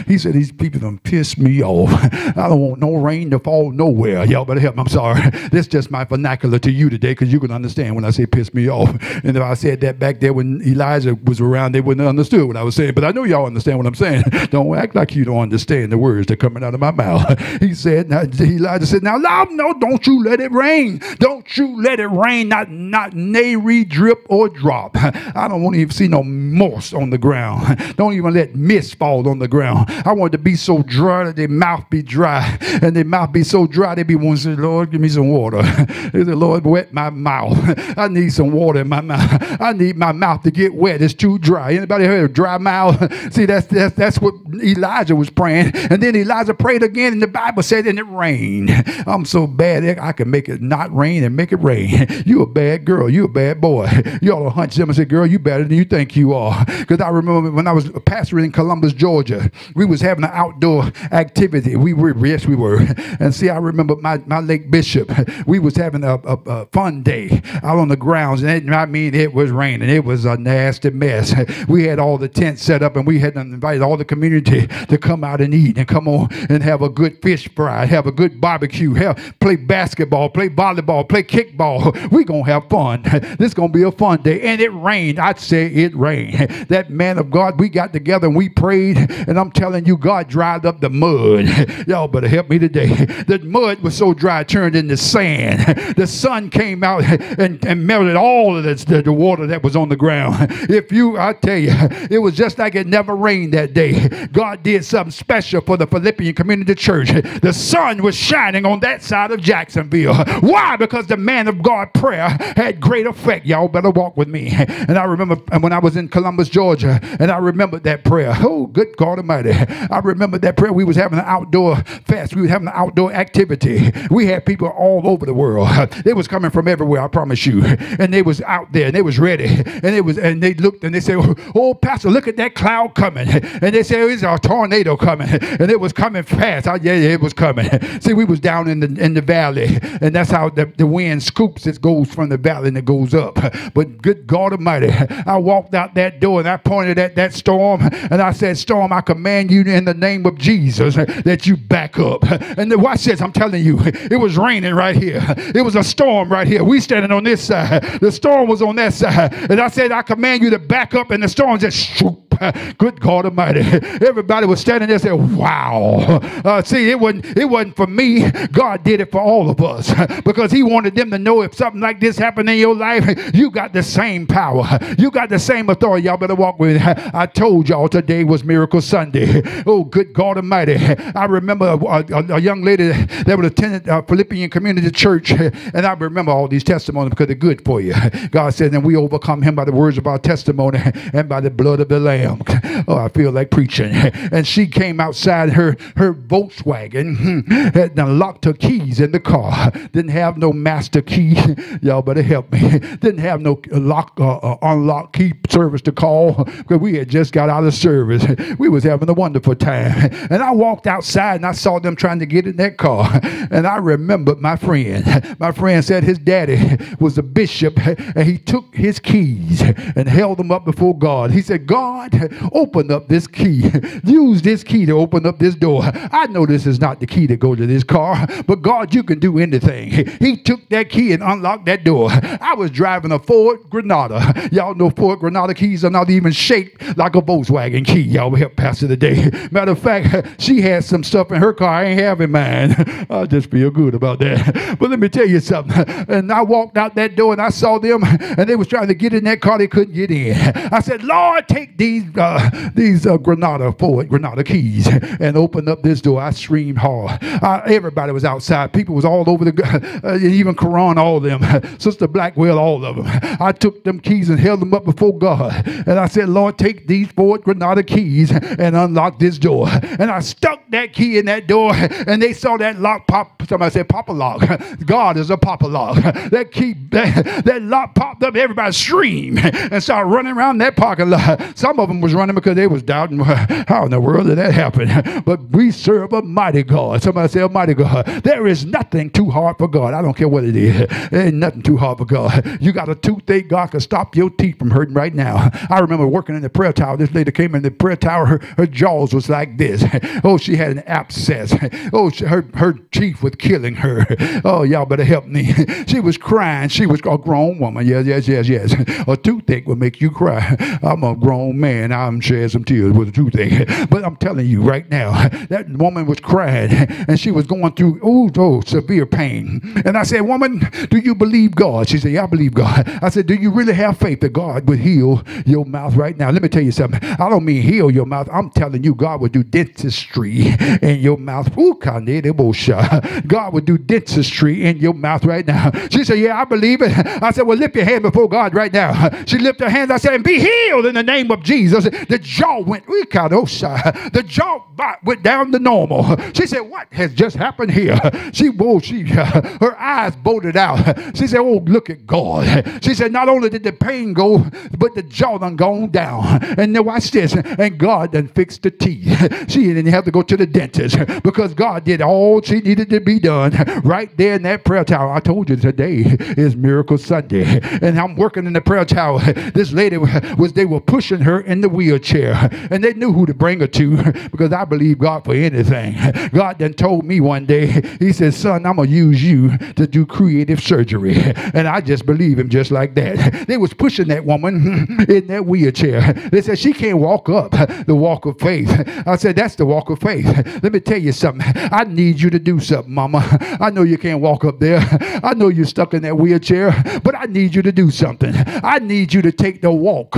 He said, These people have pissed me off. I don't want no rain to fall nowhere. Y'all better help me. I'm sorry. This is just my vernacular to you today because you can understand when I say piss me off. And if I said that back there when Elijah was around, they wouldn't have understood what I was saying. But I know y'all understand what I'm saying. Don't act like you don't understand the words that are coming out of my mouth. He said, now, Elijah said, Now, no, don't you let it rain. Don't you let it rain, not, not nary drip or drop. I don't want to even see no moss on the ground. Don't even let mist fall on the ground. I want it to be so dry that their mouth be dry. And their mouth be so dry, they be wanting Lord, give me some water. They said, Lord, wet my mouth. I need some water in my mouth. I need my mouth to get wet. It's too dry. Anybody heard of dry mouth? See, that's, that's, that's what Elijah was praying. And then Elijah prayed again, and the Bible said, and it rained. I'm so bad, I can make it not rain and make it rain. You a bad girl. You a bad boy. You ought to hunch them and say, girl, you better than you think you are. Because I remember when I was a pastor in Columbus, Georgia, we was having an outdoor activity. We were, yes, we were. And see, I remember my, my late bishop, we was having a, a, a fun day out on the grounds. And I mean, it was raining. It was a nasty mess. We had all the tents set up and we had invited all the community to come out and eat and come on and have a good fish fry, have a good barbecue, have, play basketball, play volleyball, play kickball. We gonna have fun. This gonna be a fun day. And it rained. I'd say it rained. That man of God, we got together and we prayed. And I'm telling you, God dried up the mud. Y'all better help me today. The mud was so dry, turned into sand. The sun came out and, and melted all of the, the water that was on the ground. If you, I tell you, it was just like it never rained that day. God did something special for the Philippian Community Church. The sun was shining on that side of Jacksonville. Why? Because the man of God prayer had great effect. Y'all better walk with me. And I remember when I was in Columbus, Georgia, and I remembered that prayer. Oh, good God Almighty. I remember that prayer. We was having an outdoor fest. We was having an outdoor activity. We had people all over the world. They was coming from everywhere, I promise you. And they was out there and they was ready. And it was and they looked and they said, Oh, Pastor, look at that cloud coming. And they said, It's a tornado coming. And it was coming fast. I, yeah, yeah, it was coming. See, we was down in the in the valley, and that's how the, the wind scoops. It goes from the valley and it goes up. But good God Almighty, I walked out that door and I pointed at that storm and I said, Storm, I command you in the name of Jesus that you back up. And the watch this, I'm telling you, it was raining right here. It was a storm right here. We standing on this side. The storm was on that side. And I said, I command you to back up, and the storm just shoop. Good God Almighty. Everybody was standing there said, Wow. Uh, see, it wasn't it wasn't for me. God did it for all of us because He wanted them to know if something like this happened in your life, you got the same power. You got the same authority. Y'all better walk with me. I told y'all today was Miracle Sunday. Oh, good God Almighty. I remember a, a, a young lady that would attend a Philippian Community Church, and I remember all these testimonies because they're good for you. God said, and we overcome him by the words of our testimony and by the blood of the Lamb. Oh, I feel like preaching. And she came outside her, her Volkswagen, had locked her keys in the car, didn't have no master key. Y'all better help me. Didn't have no lock, uh, uh, unlock key service to call because we had just got out of service. We was having a wonderful time. And I walked outside and I saw them trying to get in that car. And I remembered my friend. My friend said his daddy was a bishop and he took his keys and held them up before God. He said, God, open up this key. Use this key to open up this door. I know this is not the key to go to this car, but God, you can do anything. He took that key and unlocked that door. I was driving a Ford Granada. Y'all know Ford Granada keys are not even shaped like a Volkswagen key. Y'all help Pastor today. Matter of fact, she had some stuff in her car I ain't having mine. I just feel good about that. But let me tell you something. And I walked out that door and I saw them and they was trying to get in that car. They couldn't get in. I said, Lord, take these uh, these uh, Granada Ford Granada keys and opened up this door. I screamed hard. Uh, everybody was outside. People was all over the, uh, even Quran, all of them. Sister Blackwell, all of them. I took them keys and held them up before God. And I said, Lord, take these Ford Granada keys and unlock this door. And I stuck that key in that door and they saw that lock pop. Somebody said, Papa lock. God is a Papa lock. That key, that, that lock popped up. Everybody screamed and started running around that parking lot. Some of them was running because they was doubting how in the world did that happen. But we serve a mighty God. Somebody say a mighty God. There is nothing too hard for God. I don't care what it is. There ain't nothing too hard for God. You got a toothache, God can stop your teeth from hurting right now. I remember working in the prayer tower. This lady came in the prayer tower. Her, her jaws was like this. Oh, she had an abscess. Oh, she, her, her teeth was killing her. Oh, y'all better help me. She was crying. She was a grown woman. Yes, yes, yes, yes. A toothache will make you cry. I'm a grown man. I'm shedding some tears with a toothache. But I'm telling you right now, that woman was crying and she was going through oh, oh severe pain. And I said, Woman, do you believe God? She said, Yeah, I believe God. I said, Do you really have faith that God would heal your mouth right now? Let me tell you something. I don't mean heal your mouth. I'm telling you, God would do dentistry in your mouth. Ooh, God would do dentistry in your mouth right now. She said, Yeah, I believe it. I said, Well, lift your hand before God right now. She lifted her hands. I said, And be healed in the name of Jesus. The jaw went, the jaw went down to normal. She said, What has just happened here? She, oh, she, her eyes bolted out. She said, Oh, look at God. She said, Not only did the pain go, but the jaw done gone down. And now watch this. And God done fixed the teeth. She didn't have to go to the dentist because God did all she needed to be done right there in that prayer tower. I told you today is Miracle Sunday. And I'm working in the prayer tower. This lady was, they were pushing her in the wheelchair. And they knew who to bring her to because I believe God for anything. God then told me one day, He said, Son, I'm going to use you to do creative surgery. And I just believe Him just like that. They was pushing that woman in that wheelchair. They said, She can't walk up the walk of faith. I said, That's the walk of faith. Let me tell you something. I need you to do something, Mama. I know you can't walk up there. I know you're stuck in that wheelchair, but I need you to do something. I need you to take the walk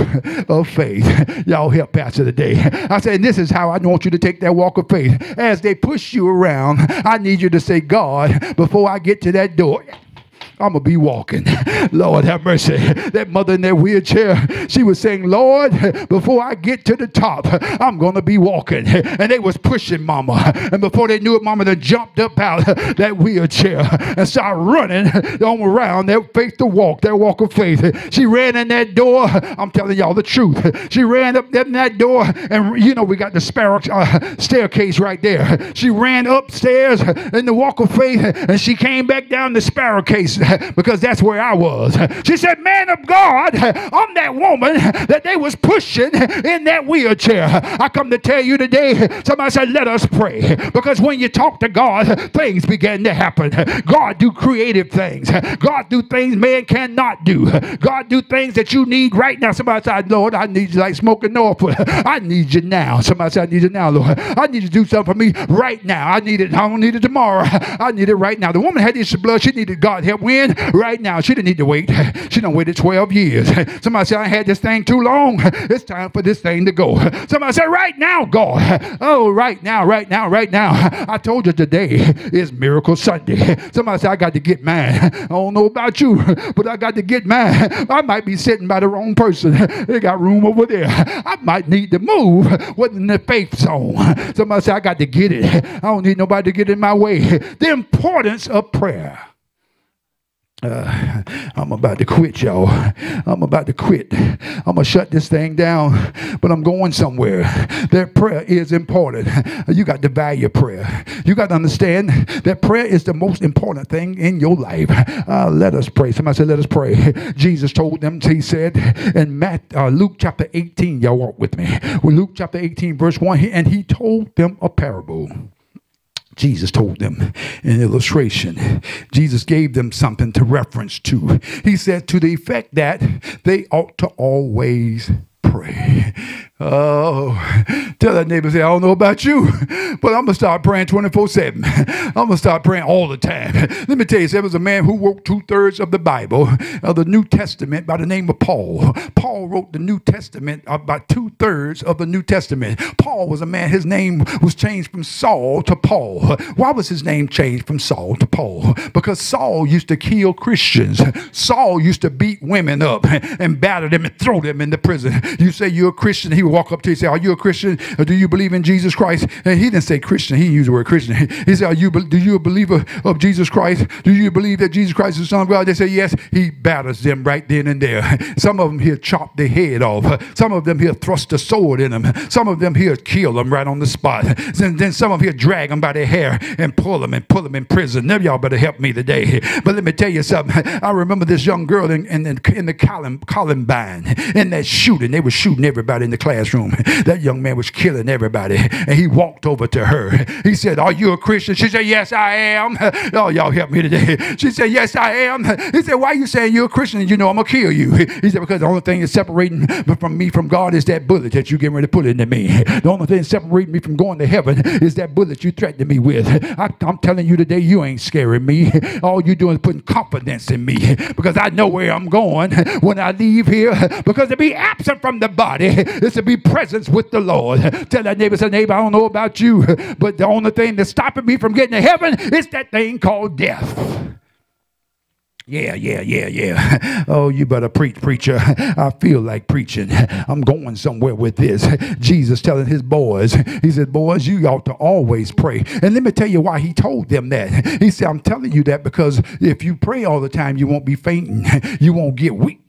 of faith. Y'all help Pastor today. I said, This is how I want you to take that walk of faith. As they push you around, I need you to say, God, before I get to that door, I'm going to be walking. Lord have mercy. That mother in that wheelchair, she was saying, Lord, before I get to the top, I'm going to be walking. And they was pushing mama. And before they knew it, mama then jumped up out that wheelchair and started running on around that faith to walk, that walk of faith. She ran in that door. I'm telling y'all the truth. She ran up in that door and, you know, we got the sparrow, uh, staircase right there. She ran upstairs in the walk of faith and she came back down the sparrow case because that's where I was. She said, Man of God, I'm that woman that they was pushing in that wheelchair. I come to tell you today, somebody said, Let us pray. Because when you talk to God, things begin to happen. God do creative things. God do things man cannot do. God do things that you need right now. Somebody said, Lord, I need you like smoking Norfolk. I need you now. Somebody said, I need you now, Lord. I need you to do something for me right now. I need it. I don't need it tomorrow. I need it right now. The woman had this blood. She needed God help. When right now. She didn't need to wait. She done waited 12 years. Somebody said, I had this thing too long. It's time for this thing to go. Somebody said, right now, God. Oh, right now, right now, right now. I told you today is Miracle Sunday. Somebody said, I got to get mad. I don't know about you, but I got to get mad. I might be sitting by the wrong person. They got room over there. I might need to move. What's in the faith zone? Somebody said, I got to get it. I don't need nobody to get in my way. The importance of prayer. Uh, I'm about to quit, y'all. I'm about to quit. I'm going to shut this thing down, but I'm going somewhere. That prayer is important. You got to value prayer. You got to understand that prayer is the most important thing in your life. Uh, let us pray. Somebody said, Let us pray. Jesus told them, He said in Matt, uh, Luke chapter 18, y'all walk with me. With Luke chapter 18, verse 1, and He told them a parable. Jesus told them an illustration. Jesus gave them something to reference to. He said to the effect that they ought to always pray. Oh, tell that neighbor, say, I don't know about you, but I'm going to start praying 24 7. I'm going to start praying all the time. Let me tell you, there was a man who wrote two thirds of the Bible, of the New Testament, by the name of Paul. Paul wrote the New Testament uh, about two thirds of the New Testament. Paul was a man, his name was changed from Saul to Paul. Why was his name changed from Saul to Paul? Because Saul used to kill Christians. Saul used to beat women up and batter them and throw them into prison. You say you're a Christian, he walk up to you and say, Are you a Christian? Or do you believe in Jesus Christ? And he didn't say Christian. He used the word Christian. He said, Are you do you a believer of Jesus Christ? Do you believe that Jesus Christ is the Son of God? They say, Yes. He batters them right then and there. Some of them he'll chop their head off. Some of them he'll thrust a sword in them. Some of them he'll kill them right on the spot. And then some of them he'll drag them by their hair and pull them and pull them in prison. Of y'all better help me today. But let me tell you something. I remember this young girl in, in, in the Columbine in that shooting. They were shooting everybody in the class classroom. That young man was killing everybody. And he walked over to her. He said, Are you a Christian? She said, Yes, I am. Oh, y'all help me today. She said, Yes, I am. He said, Why are you saying you're a Christian? You know I'm going to kill you. He said, Because the only thing that's separating from me from God is that bullet that you getting ready to put into me. The only thing separating me from going to heaven is that bullet you threatened me with. I, am telling you today, you ain't scaring me. All you doing is putting confidence in me because I know where I'm going when I leave here. Because to be absent from the body is to be presence with the Lord. Tell that neighbor, say, neighbor, I don't know about you, but the only thing that's stopping me from getting to heaven is that thing called death. Yeah, yeah, yeah, yeah. Oh, you better preach, preacher. I feel like preaching. I'm going somewhere with this. Jesus telling his boys, he said, Boys, you ought to always pray. And let me tell you why he told them that. He said, I'm telling you that because if you pray all the time, you won't be fainting. You won't get weak.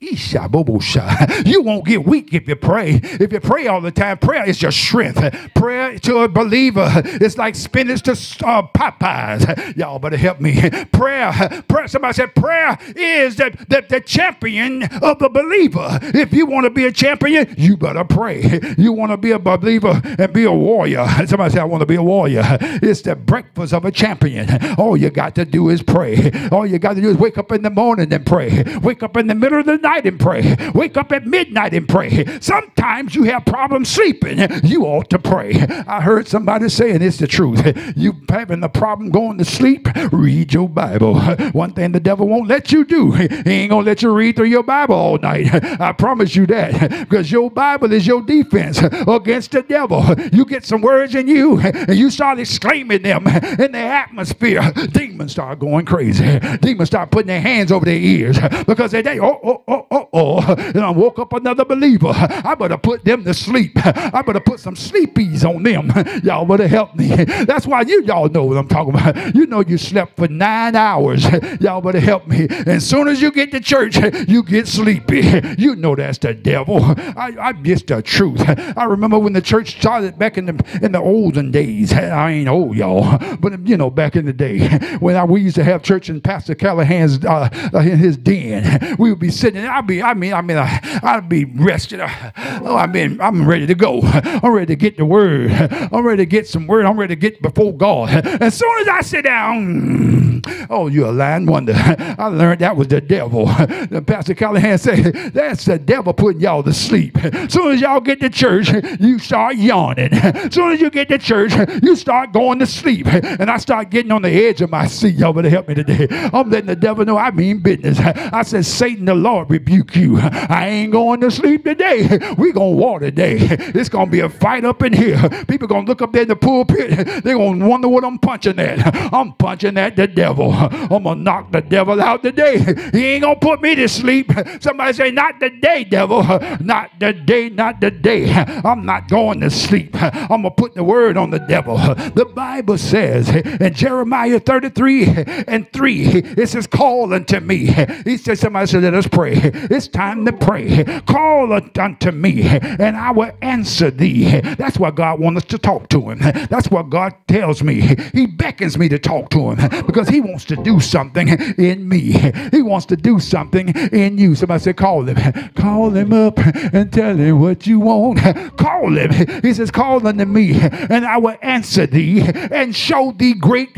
You won't get weak if you pray. If you pray all the time, prayer is your strength. Prayer to a believer is like spinach to uh, Popeyes. Y'all better help me. Prayer, prayer. Somebody said prayer prayer is that, the, the champion of the believer. If you want to be a champion, you better pray. You want to be a believer and be a warrior. Somebody say, I want to be a warrior. It's the breakfast of a champion. All you got to do is pray. All you got to do is wake up in the morning and pray. Wake up in the middle of the night and pray. Wake up at midnight and pray. Sometimes you have problems sleeping. You ought to pray. I heard somebody saying it's the truth. You having a problem going to sleep? Read your Bible. One thing the devil won't let you do. He ain't gonna let you read through your Bible all night. I promise you that. Because your Bible is your defense against the devil. You get some words in you and you start exclaiming them in the atmosphere. Demons start going crazy. Demons start putting their hands over their ears because they, they oh, oh, oh, oh, oh. And I woke up another believer. I better put them to sleep. I better put some sleepies on them. Y'all better help me. That's why you y'all know what I'm talking about. You know you slept for nine hours. Y'all better help me. As soon as you get to church, you get sleepy. You know that's the devil. I, I just the truth. I remember when the church started back in the in the olden days. I ain't old, y'all, but you know, back in the day when I, we used to have church in Pastor Callahan's uh, uh, in his den, we would be sitting. I'd be, I mean, I mean, I, I'd be rested. Oh, I mean, I'm ready to go. I'm ready to get the word. I'm ready to get some word. I'm ready to get before God. As soon as I sit down, oh, you're a lying wonder. I learned that was the devil. The Pastor Callahan said, that's the devil putting y'all to sleep. Soon as y'all get to church, you start yawning. Soon as you get to church, you start going to sleep. And I start getting on the edge of my seat. Y'all better help me today. I'm letting the devil know I mean business. I said, Satan, the Lord rebuke you. I ain't going to sleep today. we going to war today. It's going to be a fight up in here. People going to look up there in the pulpit. They're going to wonder what I'm punching at. I'm punching at the devil. I'm going to knock the devil out today. He ain't gonna put me to sleep. Somebody say, Not today, devil. Not today, not today. I'm not going to sleep. I'm gonna put the word on the devil. The Bible says in Jeremiah 33 and 3, it says, Call unto me. He says, Somebody said, Let us pray. It's time to pray. Call unto me, and I will answer thee. That's why God wants us to talk to him. That's what God tells me. He beckons me to talk to him because he wants to do something in me. He wants to do something in you. Somebody said, call him. Call him up and tell him what you want. Call him. He says, call unto me and I will answer thee and show thee great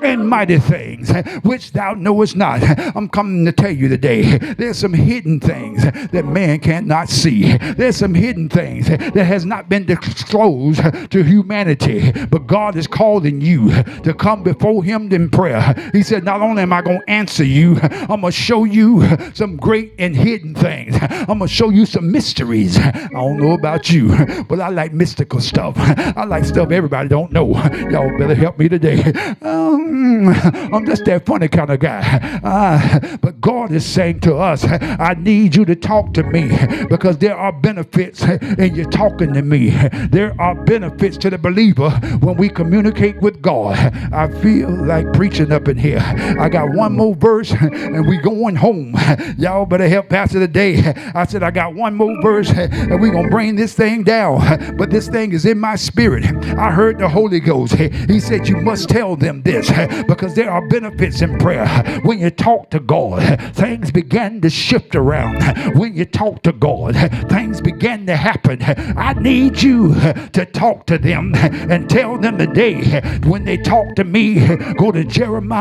and mighty things which thou knowest not. I'm coming to tell you today, there's some hidden things that man cannot see. There's some hidden things that has not been disclosed to humanity, but God is calling you to come before him in prayer. He said, not only am I going to answer you, I'm going to show you some great and hidden things. I'm going to show you some mysteries. I don't know about you, but I like mystical stuff. I like stuff everybody don't know. Y'all better help me today. Um, I'm just that funny kind of guy. Uh, but God is saying to us, I need you to talk to me because there are benefits in you talking to me. There are benefits to the believer when we communicate with God. I feel like preaching up in here. I got one more verse and we going home. Y'all better help Pastor today. I said I got one more verse and we gonna bring this thing down. But this thing is in my spirit. I heard the Holy Ghost. He said you must tell them this because there are benefits in prayer. When you talk to God, things begin to shift around. When you talk to God, things begin to happen. I need you to talk to them and tell them today when they talk to me, go to Jeremiah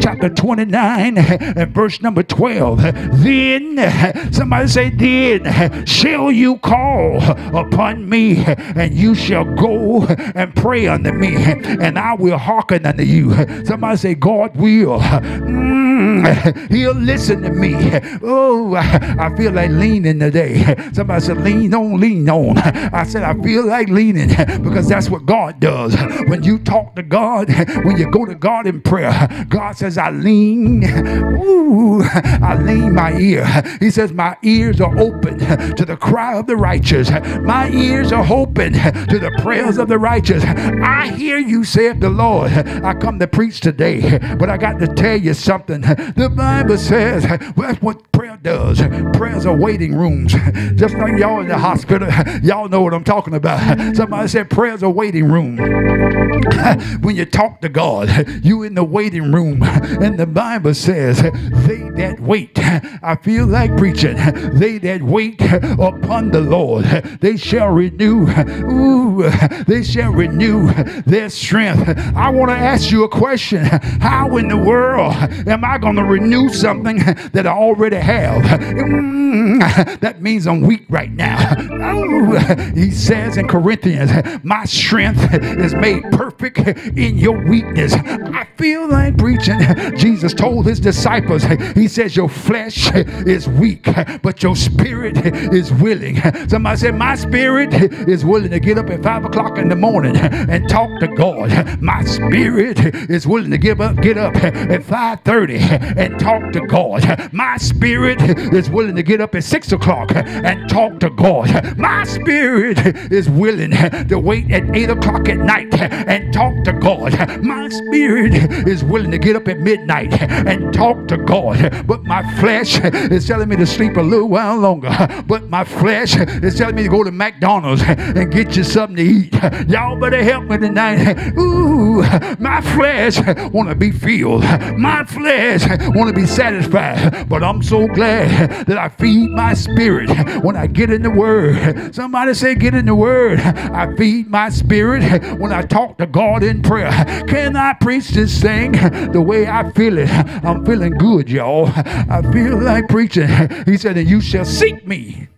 chapter 29 and verse number 12. Then, somebody say, then shall you call upon me and you shall go and pray unto me and I will hearken unto you. Somebody say, God will. Mm, he'll listen to me. Oh, I feel like leaning today. Somebody said, lean on, lean on. I said, I feel like leaning because that's what God does. When you talk to God, when you go to God in prayer, God says, I lean. Ooh, I lean my ear. He says, My ears are open to the cry of the righteous. My ears are open to the prayers of the righteous. I hear you, saith the Lord. I come to preach today, but I got to tell you something. The Bible says well, that's what prayer does. Prayers are waiting rooms. Just like y'all in the hospital, y'all know what I'm talking about. Somebody said prayers are waiting room. when you talk to God, you in the waiting room, and the Bible says, "They that wait." I feel like preaching. They that wait upon the Lord, they shall renew. Ooh, they shall renew their strength. I want to ask you a question. How in the world am I going to renew something that I already have? Mm, that means I'm weak right now. Ooh, he says in Corinthians, My strength is made perfect in your weakness. I feel like preaching. Jesus told his disciples, He says, Your flesh is weak, but your spirit is willing. Somebody said, My spirit is willing to get up at five o'clock in the morning and talk to God. My spirit is willing to give up, get up at 5:30 and talk to God. My spirit is willing to get up at six o'clock and talk to God. My spirit is willing to wait at eight o'clock at night and talk to God. My spirit is willing to get up at midnight and talk to God. But my flesh is telling me to sleep a little while longer. But my flesh is telling me to go to McDonald's and get you something to eat. Y'all better help me tonight. Ooh, my flesh want to be filled. My flesh want to be satisfied. But I'm so glad that I feed my spirit when I get in the Word. Somebody say, get in the Word. I feed my spirit when I talk to God in prayer. Can I preach this thing the way I feel it? I'm feeling good, y'all. I feel like preaching. He said, and you shall seek me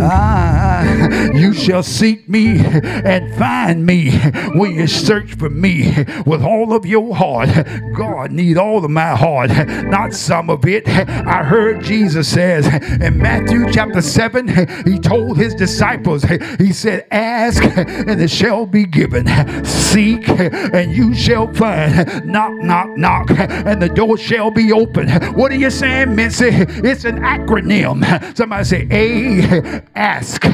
ah, you shall seek me and find me when you search for me with all of your heart. God need all of my heart, not some of it. I heard Jesus says in Matthew chapter 7, he told his disciples, he said, ask and it shall be given. Seek and you shall find. Knock, knock, knock, and the door shall be open. What are you saying, Missy? It's an acronym. Somebody say A ask.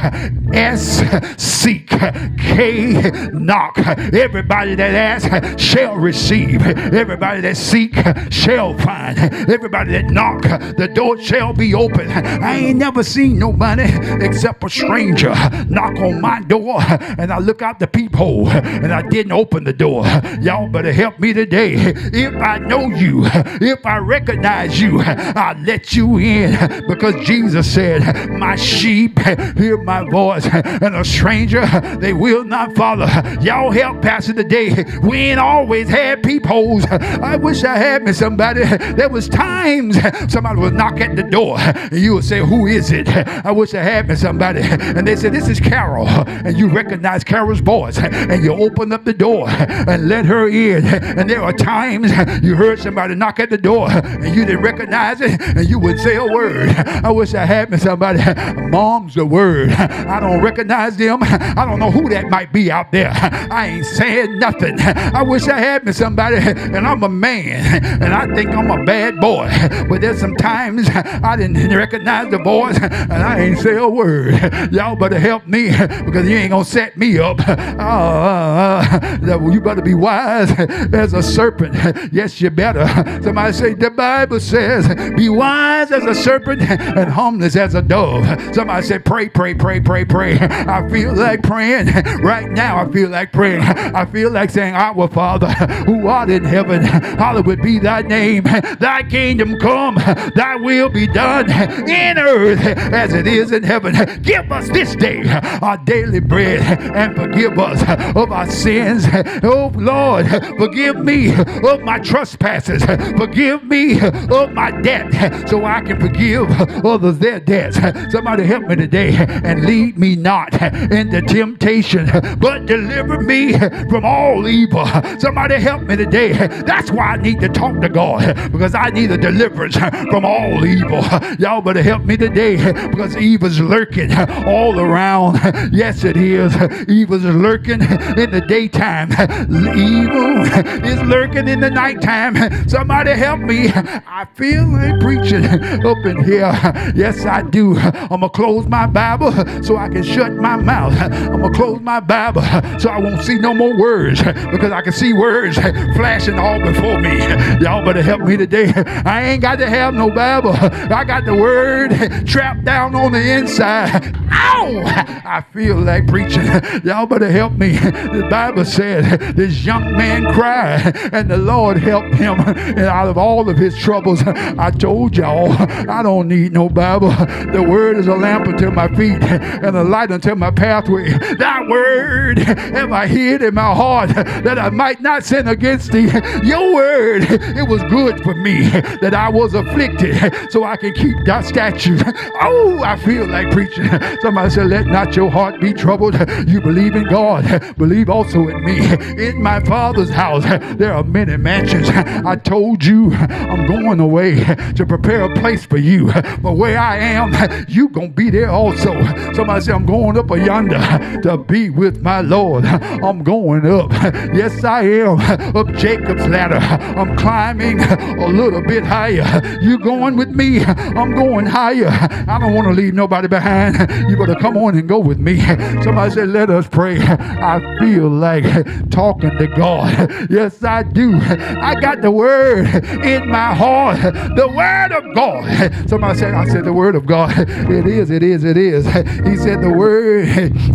S, seek. K, knock. Everybody that asks shall receive. Everybody that seek shall find. Everybody that knock, the door shall be open. I ain't never seen nobody except a stranger knock on my door and I look out the peephole and I didn't open the door. Y'all better help me today. If I know you, if I recognize you, I'll let you in because Jesus said, My sheep hear my voice and a stranger they will not follow. Y'all help Pastor today. We ain't always had peepholes. I wish I had me somebody. There was times somebody would knock at the door and you would say, Who is it? I wish I had me somebody. And they said, This is Carol. And you recognize Carol's voice and you open up the door and let her in. And there are times you heard somebody knock at the door and you didn't recognize it and you wouldn't say a word. I wish I had me somebody. Mom's the word. I don't recognize them. I don't know who that might be out there. I ain't saying nothing. I wish I had me somebody and I'm a man and I think I'm a bad boy. But there's some times I didn't recognize the voice and I ain't say a word. Y'all better help me because you ain't gonna set me up. Uh, uh, uh, you better be wise as a serpent. Yes, you better. Somebody say the Bible says, "Be wise as a serpent and harmless as a dove." Somebody say, "Pray, pray, pray, pray, pray." I feel like praying right now. I feel like praying. I feel like saying, "Our Father, who art in heaven, hallowed be Thy name. Thy kingdom come. Thy will be done in earth as it is in heaven. Give us this day our daily bread and forgive us of our sins. Oh Lord, forgive me of my trespasses. Forgive me of my debt so I can forgive others their debts. Somebody help me today and lead me not into temptation, but deliver me from all evil. Somebody help me today. That's why I need to talk to God because I need a deliverance from all evil. Y'all better help me today because evil's lurking all around. Yes, it is. Evil's lurking in the daytime. Evil is lurking in the nighttime. Somebody help me. I feel like preaching up in here. Yes, I do. I'm going to close my Bible so I can shut my mouth. I'm going to close my Bible so I won't see no more words because I can see words flashing all before me. Y'all better help me today. I ain't got to have no Bible. I got the word trapped down on the inside. Ow! I feel like preaching. Y'all better help me. The Bible said this young man cried and the Lord helped him and out of all of his troubles. I told y'all I don't need no Bible. The word is a lamp unto my feet and a light unto my pathway. That word have I hid in my heart that I might not sin against thee. Your word, it was good for me that I was afflicted so I can keep thy statutes. Oh, I feel like preaching. Somebody said, Let not your heart be troubled. You believe in God, believe also in me. In my Father's house, there are many mansions. I told you I'm going away to prepare a place for you. But where I am, you gonna be there also. Somebody say, I'm going up yonder to be with my Lord. I'm going up. Yes, I am. Up Jacob's ladder. I'm climbing a little bit higher. You going with me? I'm going higher. I don't want to leave nobody behind. You better come on and go with me. Somebody said, Let us pray. I feel like talking to God. Yes, I do. I got the word in my heart. The word of God. Somebody said, I said, The word of God. It is, it is, it is. He said, The word,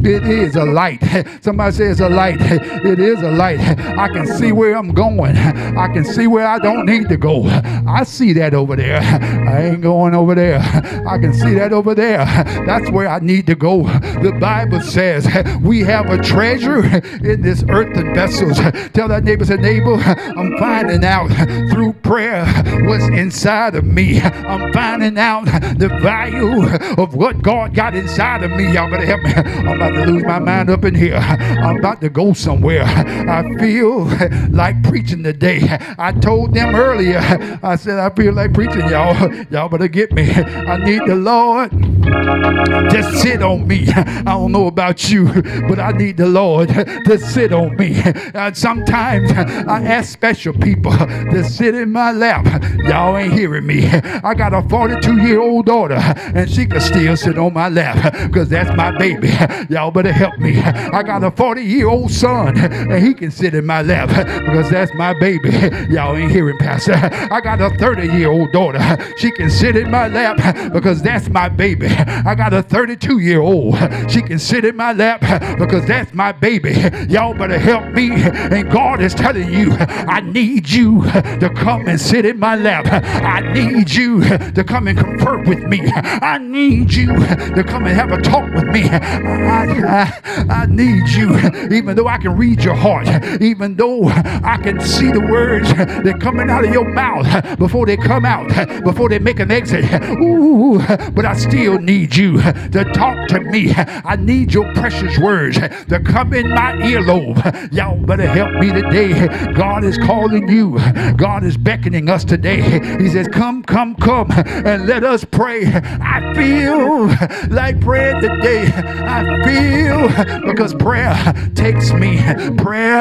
it is a light. Somebody says, A light. It is a light. I can see where I'm going. I can see where I don't need to go. I see that over there. I ain't going over there. I can see that over there. That's where I need to go. The Bible says we have a treasure in this earthen vessels. Tell that neighbor, say, neighbor, I'm finding out through prayer what's inside of me. I'm finding out the value of what God got inside of me. Y'all better help me. I'm about to lose my mind up in here. I'm about to go somewhere. I feel like preaching today. I told them earlier, I said, I feel like preaching, y'all. Y'all better get me. I need the Lord to sit on me. I don't know about you, but I need the Lord to sit on me. And sometimes I ask special people to sit in my lap. Y'all ain't hearing me. I got a 42 year old daughter, and she can still sit on my lap because that's my baby. Y'all better help me. I got a 40 year old son and he can sit in my lap because that's my baby. Y'all ain't hearing, Pastor. I got a 30 year old daughter. She can sit in my lap because that's my baby. I got a 32 year old. She can sit in my lap because that's my baby. Y'all better help me. And God is telling you, I need you to come and sit in my lap. I need you to come and confer with me. I need you to come and have a talk with me. I, I, I need you, even though I can read your heart, even though I can see the words that are coming out of your mouth before they come out, before they make an exit. Ooh, but I still need you to talk to me. I need your precious words to come in my earlobe. Y'all better help me today. God is calling you. God is beckoning us today. He says, Come, come, come, and let us pray. I feel like praying today. I feel because prayer takes me, prayer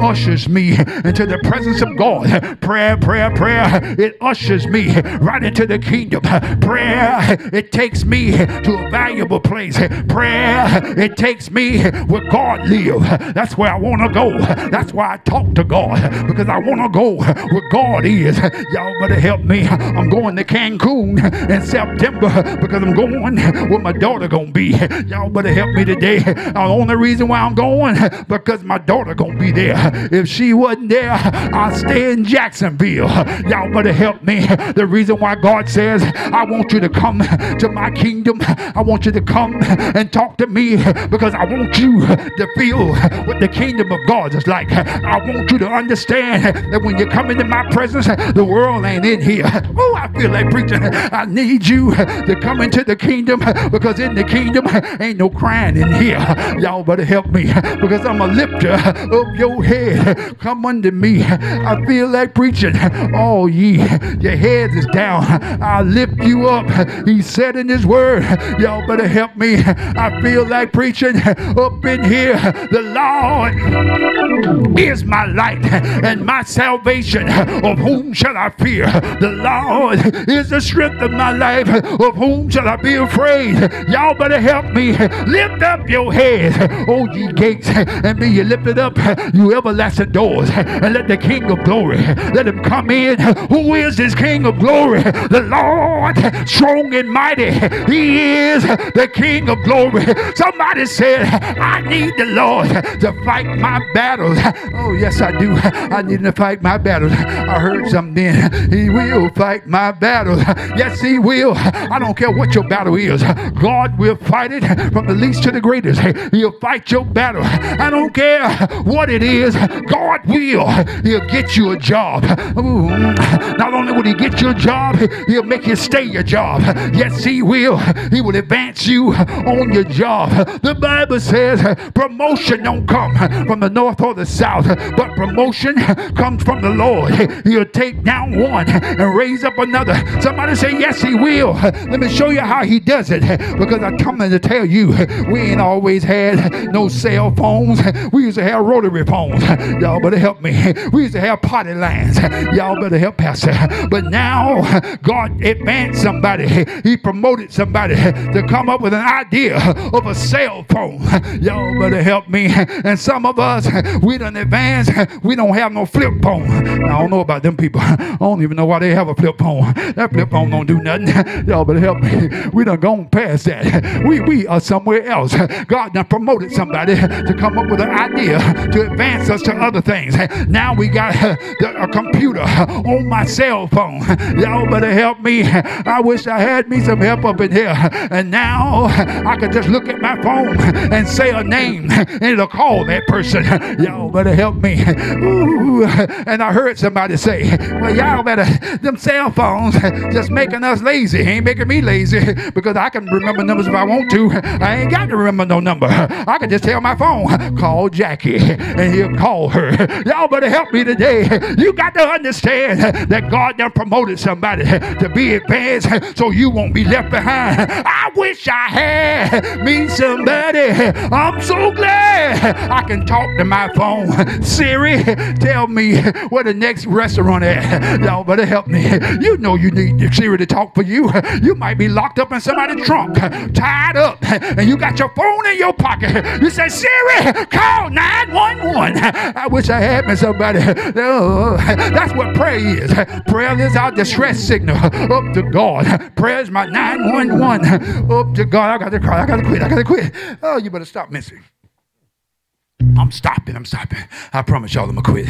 ushers me into the presence of God. Prayer, prayer, prayer, it ushers me right into the kingdom. Prayer, it takes me to a valuable place. Prayer, it takes me where God lives. That's where I want to go. That's why I talk to God because I want to go where God is. Y'all better help me. I'm going to Cancun in September because I'm going where my daughter gonna be. Y'all better help me today. The only reason why I'm going because my daughter gonna be there. If she wasn't there, I'd stay in Jacksonville. Y'all better help me. The reason why God says I want you to come to my kingdom. I want you to come and talk to me because I want you to feel what the kingdom of God is like. I want you to understand that when you come into my presence, the world ain't in here. Oh, I feel like preaching. I need you to come into the kingdom because in the kingdom ain't no crying in here. Y'all better help me because I'm a lifter of your head. Come under me. I feel like preaching. Oh, ye, your head is down. I'll lift you up. He said in his word, y'all better help me. I feel like preaching up in here. The Lord is my light and my salvation. Of whom shall I fear? The Lord is the strength of my life. Of whom shall I be afraid? Y'all better help me. Lift up your head, O ye gates, and be ye lifted up, you everlasting doors, and let the King of glory let him come in. Who is this King of glory? The Lord, strong and mighty. He is the King of glory. Somebody said, I need the Lord to fight my battles. Oh, yes, I do. I need to fight my battles. I heard something. He will fight my battles. Yes, he will. I don't care what your battle is. God will fight it from the least to the greatest. He'll fight your battle. I don't care what it is. God will. He'll get you a job. Ooh. Not only will he get you a job, he'll make you stay your job. Yes, he will. He will advance you on your job. The Bible says promotion don't come from the north or the south, but promotion comes from the Lord. He'll take down one and raise up another. Somebody say, Yes, he will. Let me show you how he does it. Because I'm coming to tell you, we ain't always had no cell phones. We used to have rotary phones. Y'all better help me. We used to have potty lines. Y'all better help Pastor. But now God advanced somebody. He promoted somebody to come up with an idea of a cell phone. Y'all better help me. And some of us, we done advanced. We don't have no flip phone. I don't know about them people. I don't even know why they have a flip phone. That flip phone don't do nothing. Y'all better help me. We done gone past that. We we are somewhere else. God done promoted somebody to come up with an idea to advance us to other things. Now we got a computer on my cell phone. Y'all better help me. I wish I had me some help up in here. And now I can just look at my phone and say a name and it'll call that person. Y'all better help me. Ooh. And I heard somebody say, well, y'all better, them cell phones just making us lazy. Ain't making me lazy because I can remember numbers if I want to. I ain't got to remember no number. I can just tell my phone, call Jackie, and he'll call her. Y'all better help me today. You got to understand that God done promoted somebody to be advanced so you won't be left behind. I wish I had me somebody. I'm so glad I can talk to my phone. Siri, tell me where the next restaurant at. Y'all better help me. You know you need Siri to talk for you. You might be locked up in somebody's trunk, tied up, and you got your phone in your pocket. You say, Siri, call 911. I wish I had me somebody. Oh, that's what prayer is. Prayer is our distress signal up to God. Prayer is my 911 up to God. I got to cry. I got to quit. I got to quit. Oh, you better stop missing. I'm stopping. I'm stopping. I promise y'all I'm gonna quit.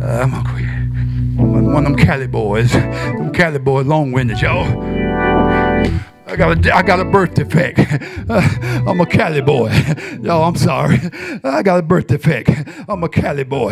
Uh, I'm gonna quit. One of them Cali boys. Them Cali boys long-winded, y'all. I got a, I got a birth defect. Uh, I'm a Cali boy. Yo, I'm sorry. I got a birth defect. I'm a Cali boy.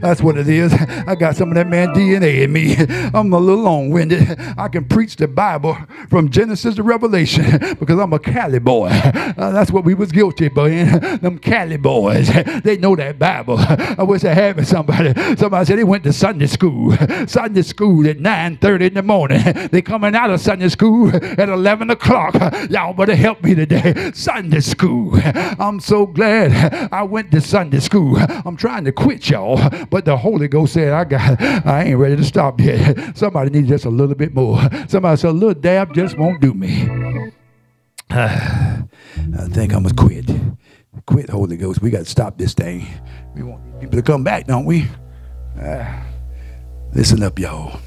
That's what it is. I got some of that man DNA in me. I'm a little long-winded. I can preach the Bible from Genesis to Revelation because I'm a Cali boy. Uh, that's what we was guilty of, them Cali boys. They know that Bible. I wish I had somebody. Somebody said they went to Sunday school. Sunday school at 9.30 in the morning. They coming out of Sunday school at 11 o'clock o'clock. Y'all better help me today. Sunday school. I'm so glad I went to Sunday school. I'm trying to quit, y'all, but the Holy Ghost said, I got, I ain't ready to stop yet. Somebody needs just a little bit more. Somebody said, a little dab just won't do me. I think I'm gonna quit. Quit, Holy Ghost. We got to stop this thing. We want people to come back, don't we? Uh, listen up, y'all.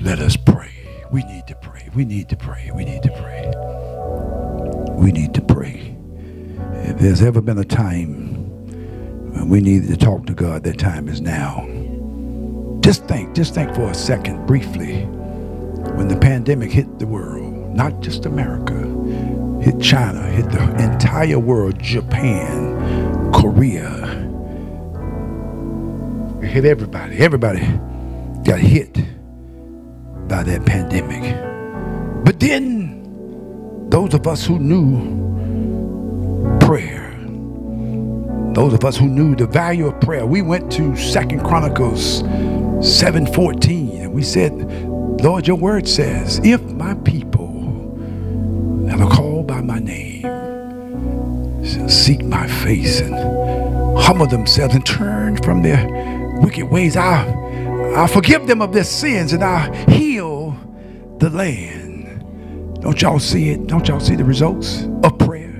Let us pray. We need to pray. We need to pray. We need to pray. We need to pray. If there's ever been a time when we needed to talk to God, that time is now. Just think, just think for a second, briefly, when the pandemic hit the world, not just America, hit China, hit the entire world, Japan, Korea. It hit everybody. Everybody got hit by that pandemic. But then, those of us who knew prayer, those of us who knew the value of prayer, we went to Second Chronicles 7:14 and we said, Lord, your word says, if my people that are called by my name seek my face and humble themselves and turn from their wicked ways, I'll I'll forgive them of their sins and I'll heal the land. Don't y'all see it? Don't y'all see the results of prayer?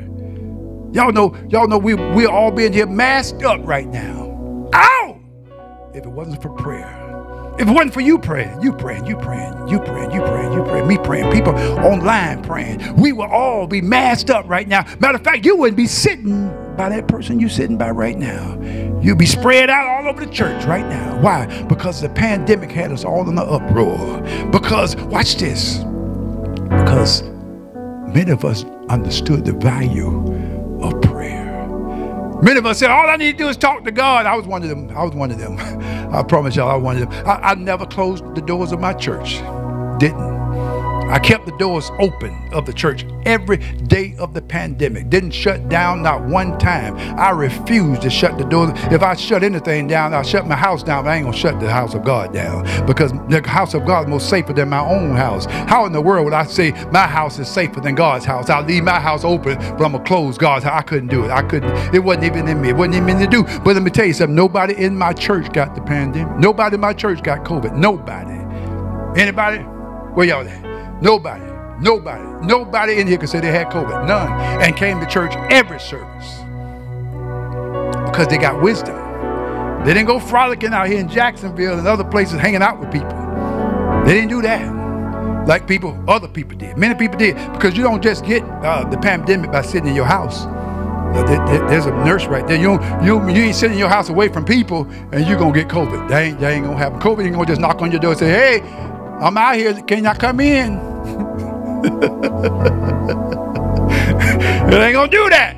Y'all know, y'all know we we're all being here masked up right now. Ow! If it wasn't for prayer. If it wasn't for you praying, you praying, you praying, you praying, you praying, you praying, me praying, people online praying, we will all be masked up right now. Matter of fact, you wouldn't be sitting by that person you're sitting by right now. You'll be spread out all over the church right now. Why? Because the pandemic had us all in the uproar. Because, watch this, because many of us understood the value of prayer. Many of us said, all I need to do is talk to God. I was one of them. I was one of them. I promise y'all, I was one of them. I, I never closed the doors of my church. Didn't. I kept the doors open of the church every day of the pandemic. Didn't shut down not one time. I refused to shut the doors. If I shut anything down, I'll shut my house down, but I ain't gonna shut the house of God down because the house of God is more safer than my own house. How in the world would I say my house is safer than God's house? I'll leave my house open, but I'm gonna close God's house. I couldn't do it. I couldn't. It wasn't even in me. It wasn't even in to do. But let me tell you something. Nobody in my church got the pandemic. Nobody in my church got COVID. Nobody. Anybody? Where y'all at? Nobody, nobody, nobody in here could say they had COVID. None. And came to church every service because they got wisdom. They didn't go frolicking out here in Jacksonville and other places hanging out with people. They didn't do that like people, other people did. Many people did because you don't just get uh, the pandemic by sitting in your house. There's a nurse right there. You, you, you ain't sitting in your house away from people and you're going to get COVID. They ain't, they ain't going to have COVID. ain't going to just knock on your door and say, hey, I'm out here. Can y'all come in? It ain't gonna do that.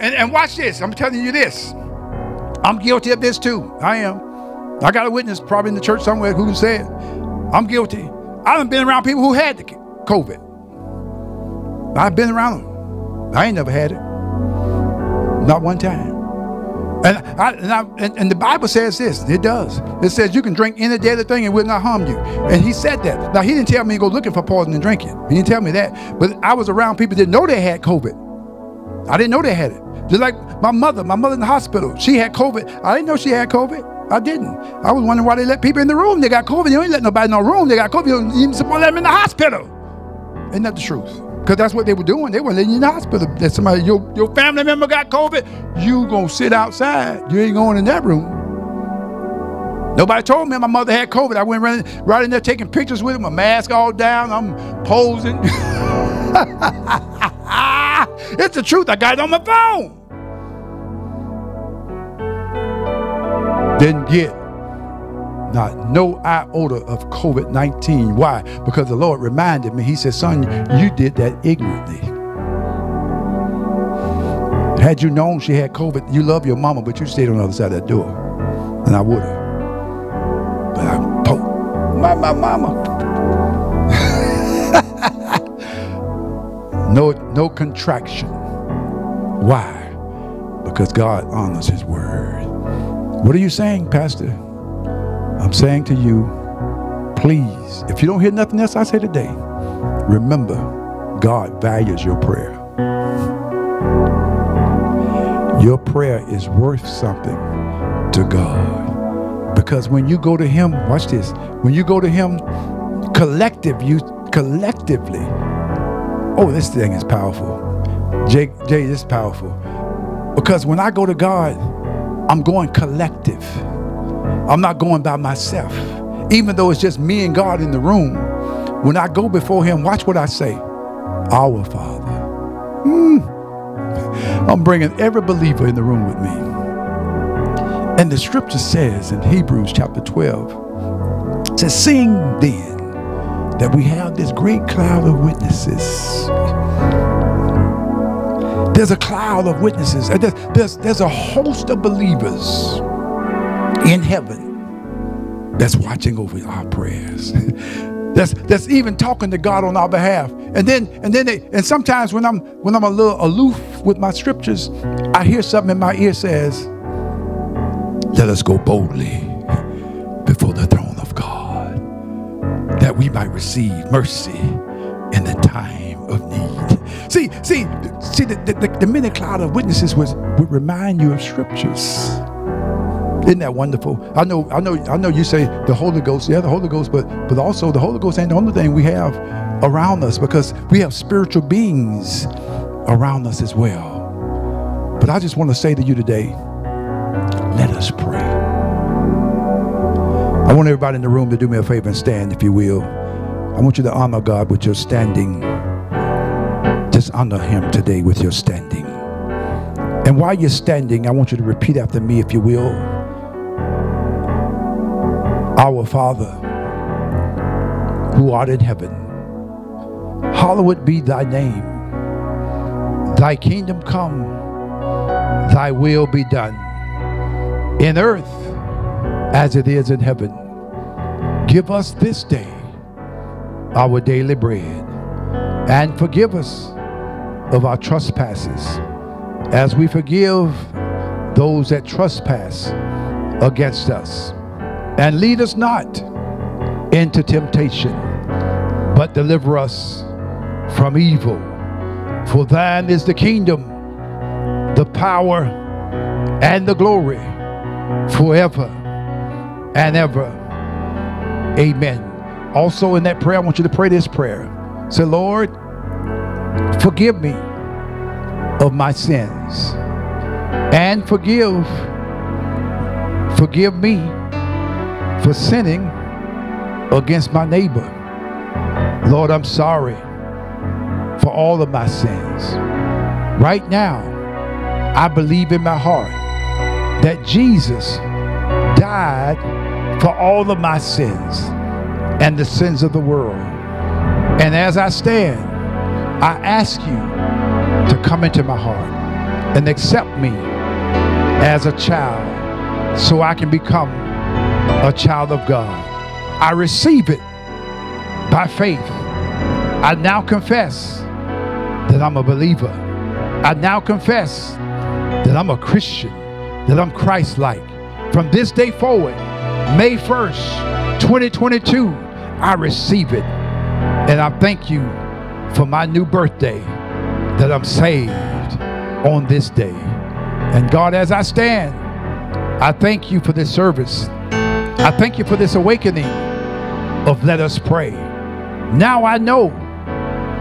And, and watch this. I'm telling you this. I'm guilty of this too. I am. I got a witness probably in the church somewhere who said, I'm guilty. I have been around people who had the COVID. I've been around them. I ain't never had it. Not one time. And, I, and, I, and, and, the Bible says this. It does. It says you can drink any deadly thing and will not harm you. And he said that. Now, he didn't tell me to go looking for poison and drink it. He didn't tell me that. But I was around people that know they had COVID. I didn't know they had it. Just like my mother, my mother in the hospital, she had COVID. I didn't know she had COVID. I didn't. I was wondering why they let people in the room. They got COVID. They ain't let nobody in the room. They got COVID. You don't even let them in the hospital. Isn't that the truth? Because that's what they were doing. They were in the hospital. That somebody, your, your family member got COVID, you gonna sit outside. You ain't going in that room. Nobody told me my mother had COVID. I went running, right in there taking pictures with her, my mask all down. I'm posing. it's the truth. I got it on my phone. Didn't get not no iota of COVID 19. Why? Because the Lord reminded me, He said, Son, you did that ignorantly. Had you known she had COVID, you love your mama, but you stayed on the other side of that door. And I would have. But I poked my, my mama. no, no contraction. Why? Because God honors his word. What are you saying, Pastor? I'm saying to you, please, if you don't hear nothing else I say today, remember God values your prayer. Your prayer is worth something to God. Because when you go to him, watch this, when you go to him collective, you collectively, oh, this thing is powerful. Jay, Jay, this is powerful. Because when I go to God, I'm going collective. I'm not going by myself. Even though it's just me and God in the room, when I go before Him, watch what I say Our Father. Mm. I'm bringing every believer in the room with me. And the scripture says in Hebrews chapter 12, says, Sing then that we have this great cloud of witnesses. There's a cloud of witnesses. There's, there's, there's a host of believers in heaven that's watching over our prayers. that's that's even talking to God on our behalf. And then and then they, and sometimes when I'm when I'm a little aloof with my scriptures, I hear something in my ear says, "Let us go boldly before the throne of God, that we might receive mercy in the time of need." See, see, see, the, the, the many cloud of witnesses was, would remind you of scriptures. Isn't that wonderful? I know, I know, I know you say the Holy Ghost, yeah, the Holy Ghost, but but also the Holy Ghost ain't the only thing we have around us because we have spiritual beings around us as well. But I just want to say to you today, let us pray. I want everybody in the room to do me a favor and stand, if you will. I want you to honor God with your standing. Just honor him today with your standing. And while you're standing, I want you to repeat after me, if you will. Our Father, who art in heaven, hallowed be thy name. Thy kingdom come, thy will be done, in earth as it is in heaven. Give us this day our daily bread, and forgive us of our trespasses, as we forgive those that trespass against us and lead us not into temptation, but deliver us from evil. For thine is the kingdom, the power, and the glory forever and ever. Amen. Also, in that prayer, I want you to pray this prayer. Say, Lord, forgive me of my sins and forgive, forgive me for sinning against my neighbor. Lord, I'm sorry for all of my sins. Right now, I believe in my heart that Jesus died for all of my sins and the sins of the world. And as I stand, I ask you to come into my heart and accept me as a child so I can become a child of God. I receive it by faith. I now confess that I'm a believer. I now confess that I'm a Christian, that I'm Christ like. From this day forward, May 1st, 2022, I receive it. And I thank you for my new birthday that I'm saved on this day. And God, as I stand, I thank you for this service. I thank you for this awakening of let us pray. Now I know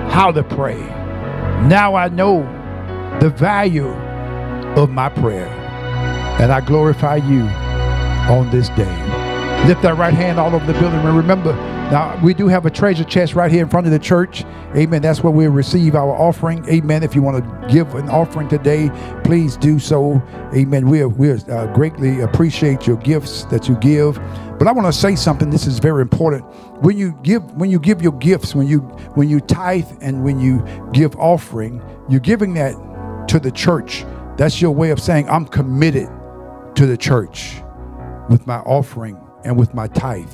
how to pray. Now I know the value of my prayer. And I glorify you on this day. Lift that right hand all over the building. And remember, now, we do have a treasure chest right here in front of the church. Amen. That's where we receive our offering. Amen. If you want to give an offering today, please do so. Amen. We we uh, greatly appreciate your gifts that you give. But I want to say something. This is very important. When you give, when you give your gifts, when you when you tithe and when you give offering, you're giving that to the church. That's your way of saying I'm committed to the church with my offering and with my tithe.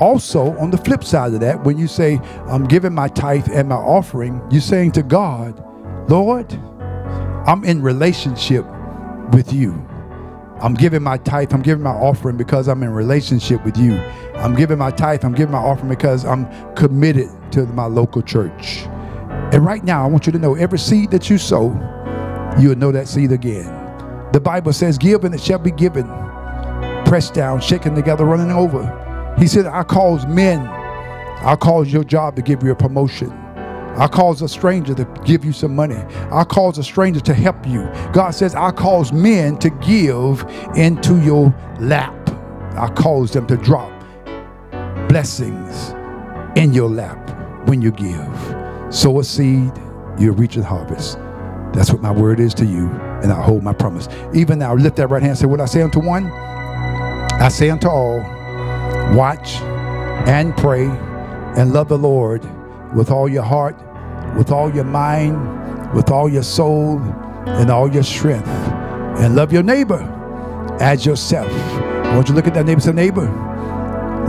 Also, on the flip side of that, when you say, I'm giving my tithe and my offering, you're saying to God, Lord, I'm in relationship with you. I'm giving my tithe, I'm giving my offering because I'm in relationship with you. I'm giving my tithe, I'm giving my offering because I'm committed to my local church. And right now, I want you to know every seed that you sow, you'll know that seed again. The Bible says, Give and it shall be given, pressed down, shaken together, running over. He said, I cause men, I cause your job to give you a promotion. I cause a stranger to give you some money. I cause a stranger to help you. God says, I cause men to give into your lap. I cause them to drop blessings in your lap when you give. Sow a seed, you'll reach a harvest. That's what my word is to you, and I hold my promise. Even now, lift that right hand and say, What I say unto one, I say unto all watch and pray and love the Lord with all your heart, with all your mind, with all your soul, and all your strength. And love your neighbor as yourself. I want you to look at that neighbor say, neighbor,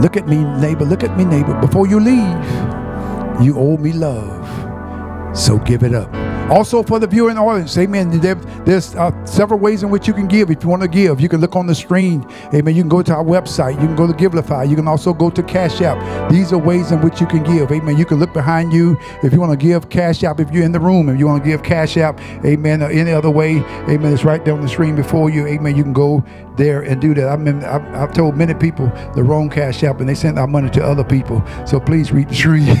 look at me, neighbor, look at me, neighbor. Before you leave, you owe me love. So give it up. Also for the viewer viewing audience, amen. There, there's uh, several ways in which you can give. If you want to give, you can look on the screen. Amen. You can go to our website. You can go to Givelify. You can also go to Cash App. These are ways in which you can give. Amen. You can look behind you if you want to give Cash App. If you're in the room and you want to give Cash App, amen, or any other way, amen, it's right there on the screen before you. Amen. You can go there and do that. I mean, I've, I've told many people the wrong Cash App and they send our money to other people. So please read the screen.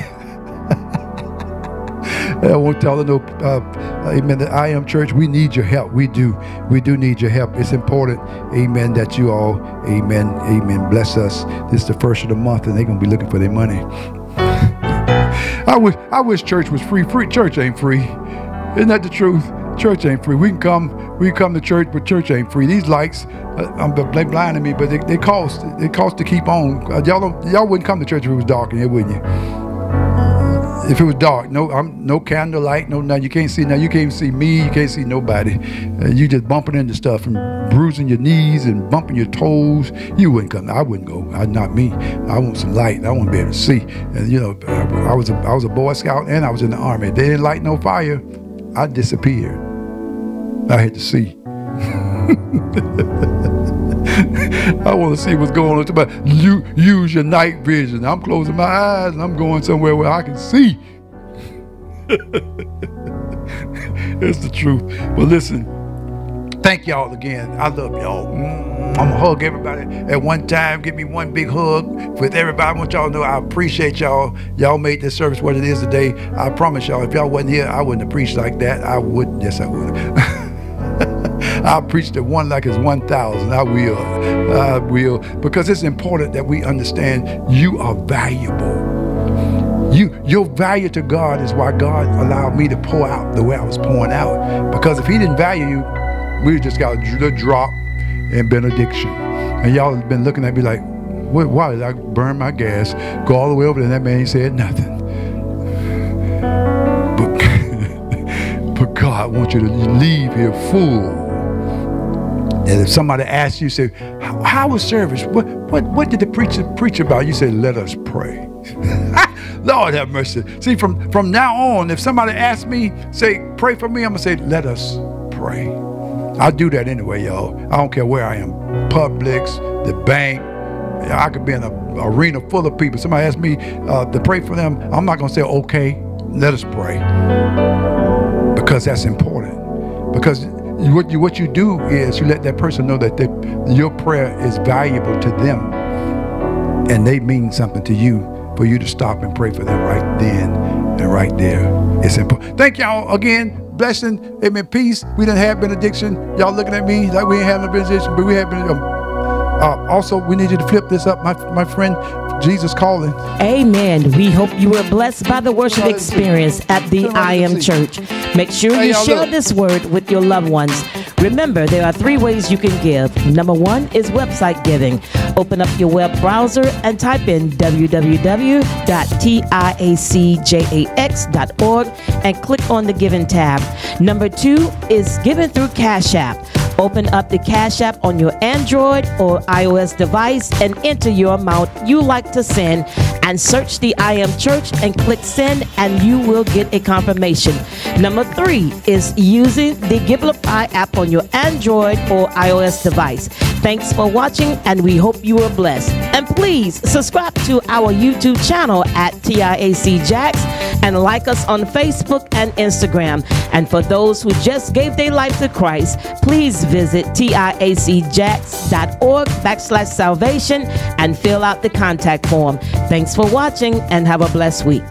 I won't tell no, uh, amen, the I am church, we need your help. We do. We do need your help. It's important, amen, that you all, amen, amen, bless us. This is the first of the month and they're going to be looking for their money. I wish, I wish church was free. Free Church ain't free. Isn't that the truth? Church ain't free. We can come, we can come to church, but church ain't free. These lights, uh, I'm they blinding me, but they, they cost. They cost to keep on. Uh, y'all, y'all wouldn't come to church if it was dark in here, wouldn't you? If it was dark, no, I'm no candlelight, no nothing. You can't see now. You can't see me. You can't see nobody. Uh, you just bumping into stuff and bruising your knees and bumping your toes. You wouldn't come. I wouldn't go. I, not me. I want some light. I want to be able to see. And you know, I, I was a, I was a Boy Scout and I was in the army. They didn't light no fire. I disappeared. I had to see. I want to see what's going on. But you use your night vision. I'm closing my eyes and I'm going somewhere where I can see. it's the truth. But listen, thank y'all again. I love y'all. Mm-hmm. I'm gonna hug everybody at one time. Give me one big hug with everybody. I want y'all to know I appreciate y'all. Y'all made this service what it is today. I promise y'all, if y'all wasn't here, I wouldn't have preached like that. I wouldn't. Yes, I would. I'll preach the one like it's 1,000. I will. I will. Because it's important that we understand you are valuable. You, your value to God is why God allowed me to pour out the way I was pouring out. Because if He didn't value you, we just got the drop and benediction. And y'all have been looking at me like, why did I burn my gas? Go all the way over there, and that man said nothing. But, but God wants you to leave here full and if somebody asks you, say, how was service? What, what, what did the preacher preach about? You say, let us pray. Lord have mercy. See, from, from now on, if somebody asks me, say, pray for me, I'm going to say, let us pray. I do that anyway, y'all. I don't care where I am. Publix, the bank. I could be in an arena full of people. Somebody asks me uh, to pray for them. I'm not going to say, okay, let us pray. Because that's important. Because what you what you do is you let that person know that they, your prayer is valuable to them, and they mean something to you. For you to stop and pray for them right then and right there. It's important. Thank y'all again. Blessing, amen. Peace. We didn't have benediction. Y'all looking at me like we ain't having a benediction, but we have been. Uh, also, we need you to flip this up, my my friend. Jesus calling. Amen. We hope you were blessed by the worship experience at the I Am Church. Make sure you share this word with your loved ones. Remember, there are three ways you can give. Number one is website giving. Open up your web browser and type in www.tiacjax.org and click on the Giving tab. Number two is giving through Cash App. Open up the Cash App on your Android or iOS device and enter your amount you like to send and search the I Am Church and click send and you will get a confirmation. Number three is using the Givelify app on your Android or iOS device. Thanks for watching and we hope you are blessed. And please subscribe to our YouTube channel at TIAC Jax and like us on Facebook and Instagram. And for those who just gave their life to Christ, please visit tiacjax.org backslash salvation and fill out the contact form. Thanks for watching and have a blessed week.